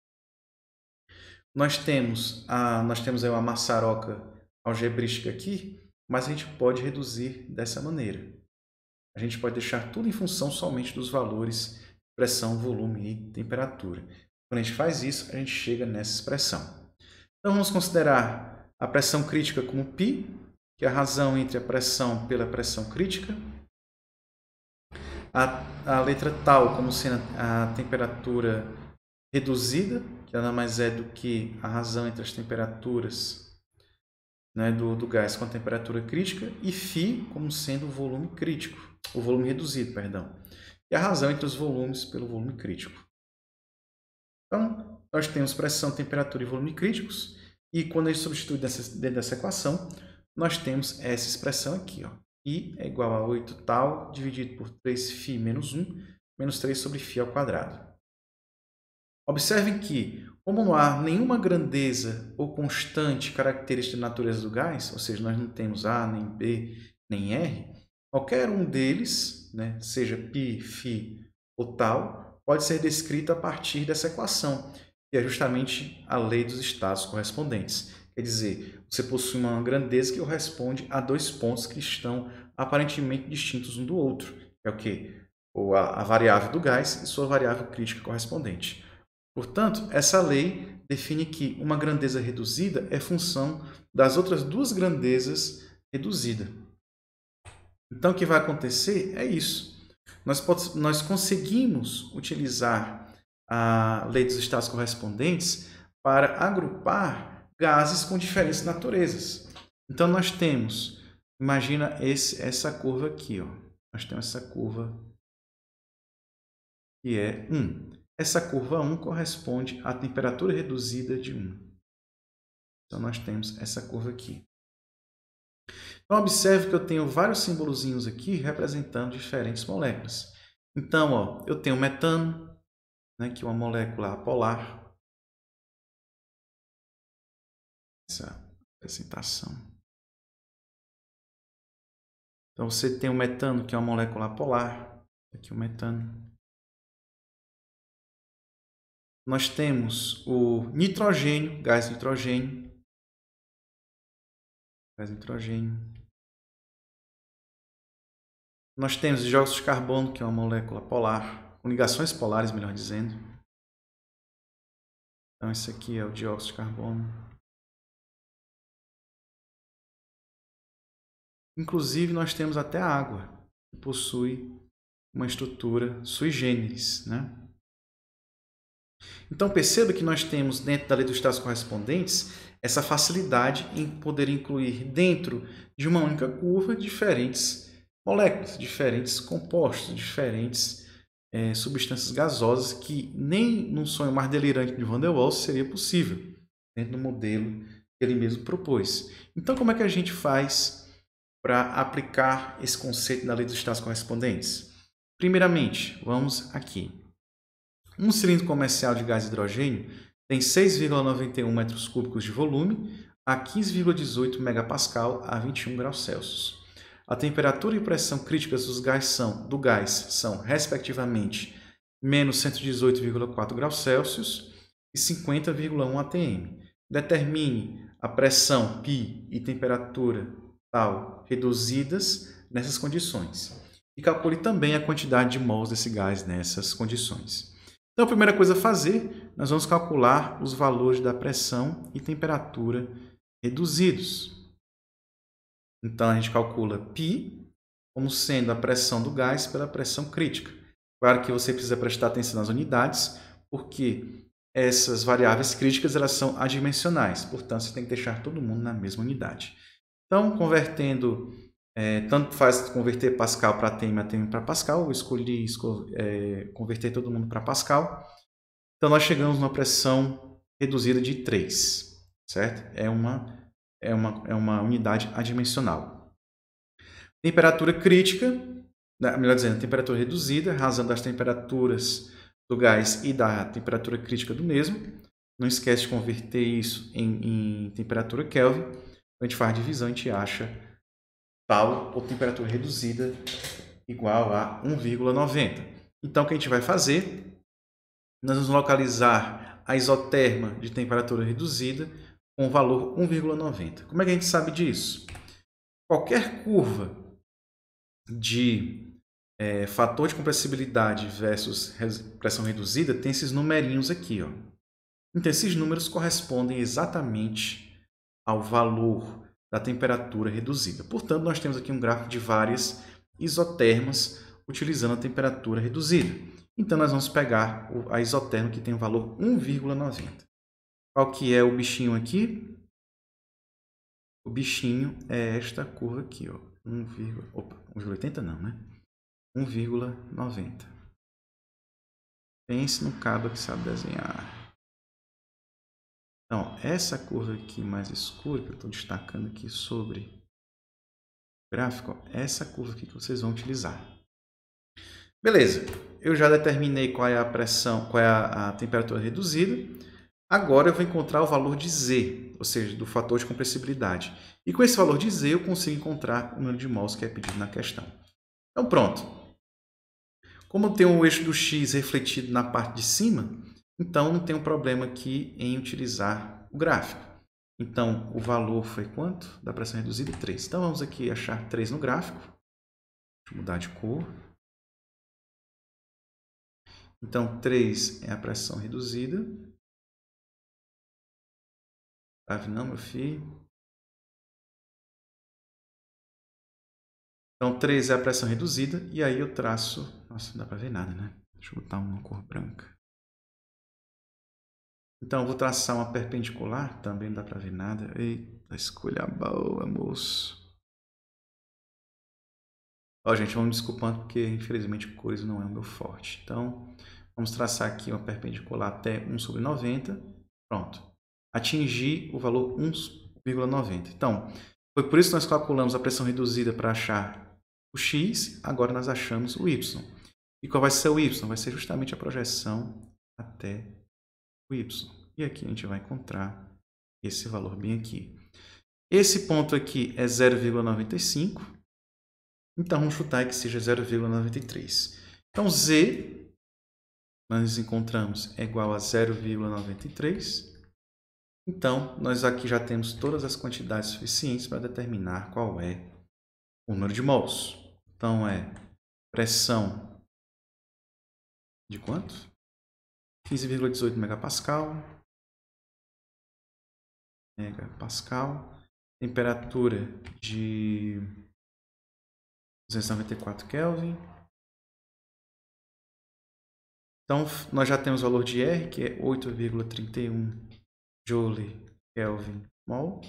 S1: Nós temos a, nós temos aí uma maçaroca algebrística aqui, mas a gente pode reduzir dessa maneira. A gente pode deixar tudo em função somente dos valores pressão, volume e temperatura. Quando a gente faz isso, a gente chega nessa expressão. Então vamos considerar a pressão crítica como π, que é a razão entre a pressão pela pressão crítica, a, a letra tal como sendo a temperatura reduzida, que nada mais é do que a razão entre as temperaturas né, do, do gás com a temperatura crítica, e φ como sendo o volume crítico, o volume reduzido, perdão. E a razão entre os volumes pelo volume crítico. Então, nós temos pressão, temperatura e volume críticos, e quando a gente substitui dentro dessa equação, nós temos essa expressão aqui, ó, I é igual a 8 tal dividido por 3φ menos 1, menos 3 sobre φ ao quadrado. Observem que, como não há nenhuma grandeza ou constante característica da natureza do gás, ou seja, nós não temos A, nem B, nem R, qualquer um deles, né, seja π, φ ou tal, pode ser descrito a partir dessa equação, que é justamente a lei dos estados correspondentes. Quer dizer, você possui uma grandeza que corresponde a dois pontos que estão aparentemente distintos um do outro. É o que? Ou a, a variável do gás e sua variável crítica correspondente. Portanto, essa lei define que uma grandeza reduzida é função das outras duas grandezas reduzidas. Então, o que vai acontecer é isso. Nós, nós conseguimos utilizar a lei dos estados correspondentes para agrupar gases com diferentes naturezas. Então, nós temos, imagina esse, essa curva aqui. Ó. Nós temos essa curva que é 1. Essa curva 1 corresponde à temperatura reduzida de 1. Então, nós temos essa curva aqui. Então, observe que eu tenho vários símbolozinhos aqui representando diferentes moléculas. Então, ó, eu tenho metano, né, que é uma molécula apolar. Essa apresentação. Então, você tem o metano, que é uma molécula apolar. Aqui o metano nós temos o nitrogênio, gás nitrogênio, gás nitrogênio. Nós temos o dióxido de carbono, que é uma molécula polar, com ligações polares, melhor dizendo. Então, esse aqui é o dióxido de carbono. Inclusive, nós temos até água, que possui uma estrutura sui generis, né? Então perceba que nós temos dentro da lei dos estados correspondentes essa facilidade em poder incluir dentro de uma única curva diferentes moléculas, diferentes compostos, diferentes é, substâncias gasosas que nem num sonho mais delirante de Van der Waals seria possível dentro do modelo que ele mesmo propôs. Então como é que a gente faz para aplicar esse conceito da lei dos estados correspondentes? Primeiramente, vamos aqui. Um cilindro comercial de gás hidrogênio tem 6,91 metros cúbicos de volume a 15,18 megapascal a 21 graus Celsius. A temperatura e pressão críticas dos gás são, do gás são, respectivamente, menos 118,4 graus Celsius e 50,1 atm. Determine a pressão π e temperatura tal reduzidas nessas condições. E calcule também a quantidade de mols desse gás nessas condições. Então, a primeira coisa a fazer, nós vamos calcular os valores da pressão e temperatura reduzidos. Então, a gente calcula π como sendo a pressão do gás pela pressão crítica. Claro que você precisa prestar atenção nas unidades, porque essas variáveis críticas elas são adimensionais, portanto, você tem que deixar todo mundo na mesma unidade. Então, convertendo é, tanto faz converter Pascal para Atm, Atm para Pascal. Eu escolhi é, converter todo mundo para Pascal. Então, nós chegamos numa pressão reduzida de 3, certo? É uma, é uma, é uma unidade adimensional. Temperatura crítica, né, melhor dizendo, temperatura reduzida, razão das temperaturas do gás e da temperatura crítica do mesmo. Não esquece de converter isso em, em temperatura Kelvin. A gente faz divisão, a gente acha tal ou temperatura reduzida igual a 1,90. Então, o que a gente vai fazer? Nós vamos localizar a isoterma de temperatura reduzida com o valor 1,90. Como é que a gente sabe disso? Qualquer curva de é, fator de compressibilidade versus pressão reduzida tem esses numerinhos aqui. Ó. Então, esses números correspondem exatamente ao valor da temperatura reduzida. Portanto, nós temos aqui um gráfico de várias isotermas utilizando a temperatura reduzida. Então, nós vamos pegar a isoterma que tem o valor 1,90. Qual que é o bichinho aqui? O bichinho é esta curva aqui, ó. 1,80 não, né? 1,90. Pense no cabo que sabe desenhar. Então, essa curva aqui mais escura, que eu estou destacando aqui sobre o gráfico, essa curva aqui que vocês vão utilizar. Beleza, eu já determinei qual é a pressão, qual é a, a temperatura reduzida. Agora eu vou encontrar o valor de Z, ou seja, do fator de compressibilidade. E com esse valor de Z eu consigo encontrar o número de mols que é pedido na questão. Então pronto. Como tem o eixo do x refletido na parte de cima, então não tem um problema aqui em utilizar o gráfico. Então, o valor foi quanto? Da pressão reduzida? 3. Então, vamos aqui achar 3 no gráfico. Deixa eu mudar de cor. Então, 3 é a pressão reduzida. Grave não, meu filho. Então, 3 é a pressão reduzida. E aí eu traço... Nossa, não dá para ver nada, né? Deixa eu botar uma cor branca. Então, vou traçar uma perpendicular. Também não dá para ver nada. Eita, escolha boa, moço. Ó, gente, vamos desculpando porque, infelizmente, coisa não é o meu forte. Então, vamos traçar aqui uma perpendicular até 1 sobre 90. Pronto. Atingir o valor 1,90. Então, foi por isso que nós calculamos a pressão reduzida para achar o x, agora nós achamos o y. E qual vai ser o y? Vai ser justamente a projeção até y. E aqui a gente vai encontrar esse valor bem aqui. Esse ponto aqui é 0,95. Então, vamos chutar que seja 0,93. Então, z, nós encontramos, é igual a 0,93. Então, nós aqui já temos todas as quantidades suficientes para determinar qual é o número de mols. Então é pressão de quanto? 15,18 megapascal. Megapascal. Temperatura de 294 Kelvin. Então, nós já temos o valor de R, que é 8,31 Joule Kelvin mol.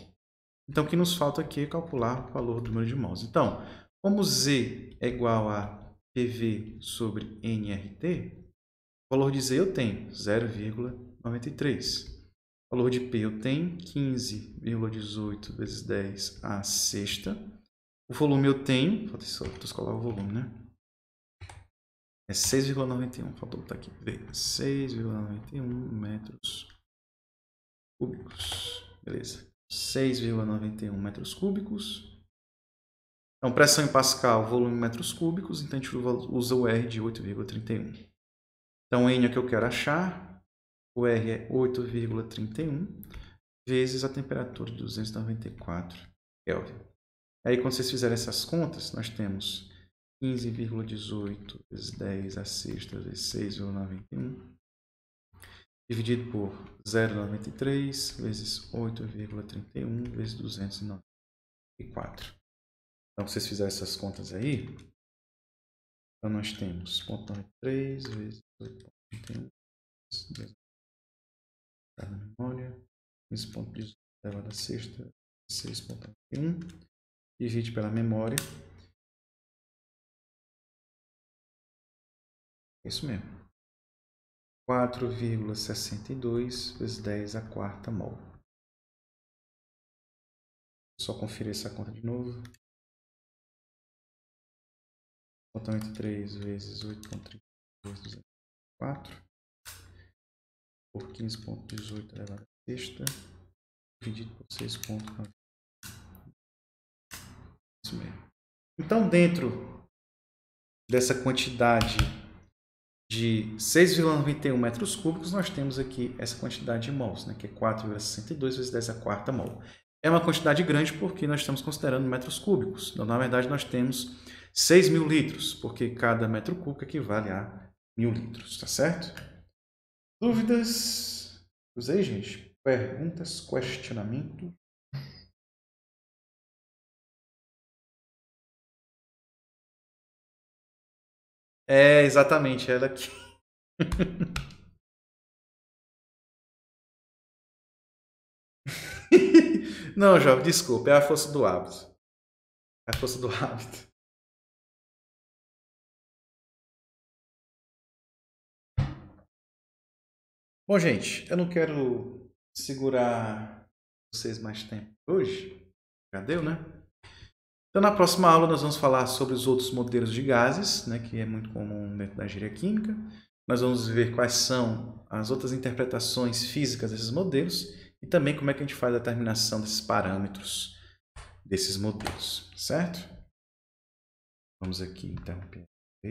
S1: Então, o que nos falta aqui é calcular o valor do número de mols. Então, como Z é igual a PV sobre NRT, valor de Z eu tenho 0,93. O valor de P eu tenho 15,18 vezes 10 a sexta. O volume eu tenho, falta só escolar o volume, né? É 6,91, faltou botar aqui, 6,91 metros cúbicos. Beleza. 6,91 metros cúbicos então, pressão em Pascal, volume em metros cúbicos, então a gente usa o R de 8,31. Então, N é o que eu quero achar, o R é 8,31 vezes a temperatura de 294 Kelvin. Aí, quando vocês fizerem essas contas, nós temos 15,18 vezes 10 a sexta vezes 6,91 dividido por 0,93 vezes 8,31 vezes 294. Então, se vocês fizerem essas contas aí, então nós temos 0,93 vezes 8,31 vezes da memória, 15,18 elevado a sexta, 6,91, divide pela memória. Isso mesmo. 4,62 vezes 10 a quarta mol. Só conferir essa conta de novo. Totalmente 3 vezes 8,32, 4 por 15,18 elevado a sexta, dividido por 6,9. Isso mesmo. Então, dentro dessa quantidade de 6,91 metros cúbicos, nós temos aqui essa quantidade de mols, né, que é 4,62 vezes 10 a quarta mol. É uma quantidade grande porque nós estamos considerando metros cúbicos. Então, na verdade, nós temos 6 mil litros, porque cada metro cúbico equivale a mil litros, tá certo? Dúvidas? Usei, gente? Perguntas, questionamento? É, exatamente, ela aqui. Não, jovem, desculpa, é a força do hábito. É a força do hábito. Bom, gente, eu não quero segurar vocês mais tempo hoje. Já deu, né? Então, na próxima aula, nós vamos falar sobre os outros modelos de gases, né, que é muito comum dentro da engenharia química. Nós vamos ver quais são as outras interpretações físicas desses modelos e também como é que a gente faz a determinação desses parâmetros desses modelos, certo? Vamos aqui interromper a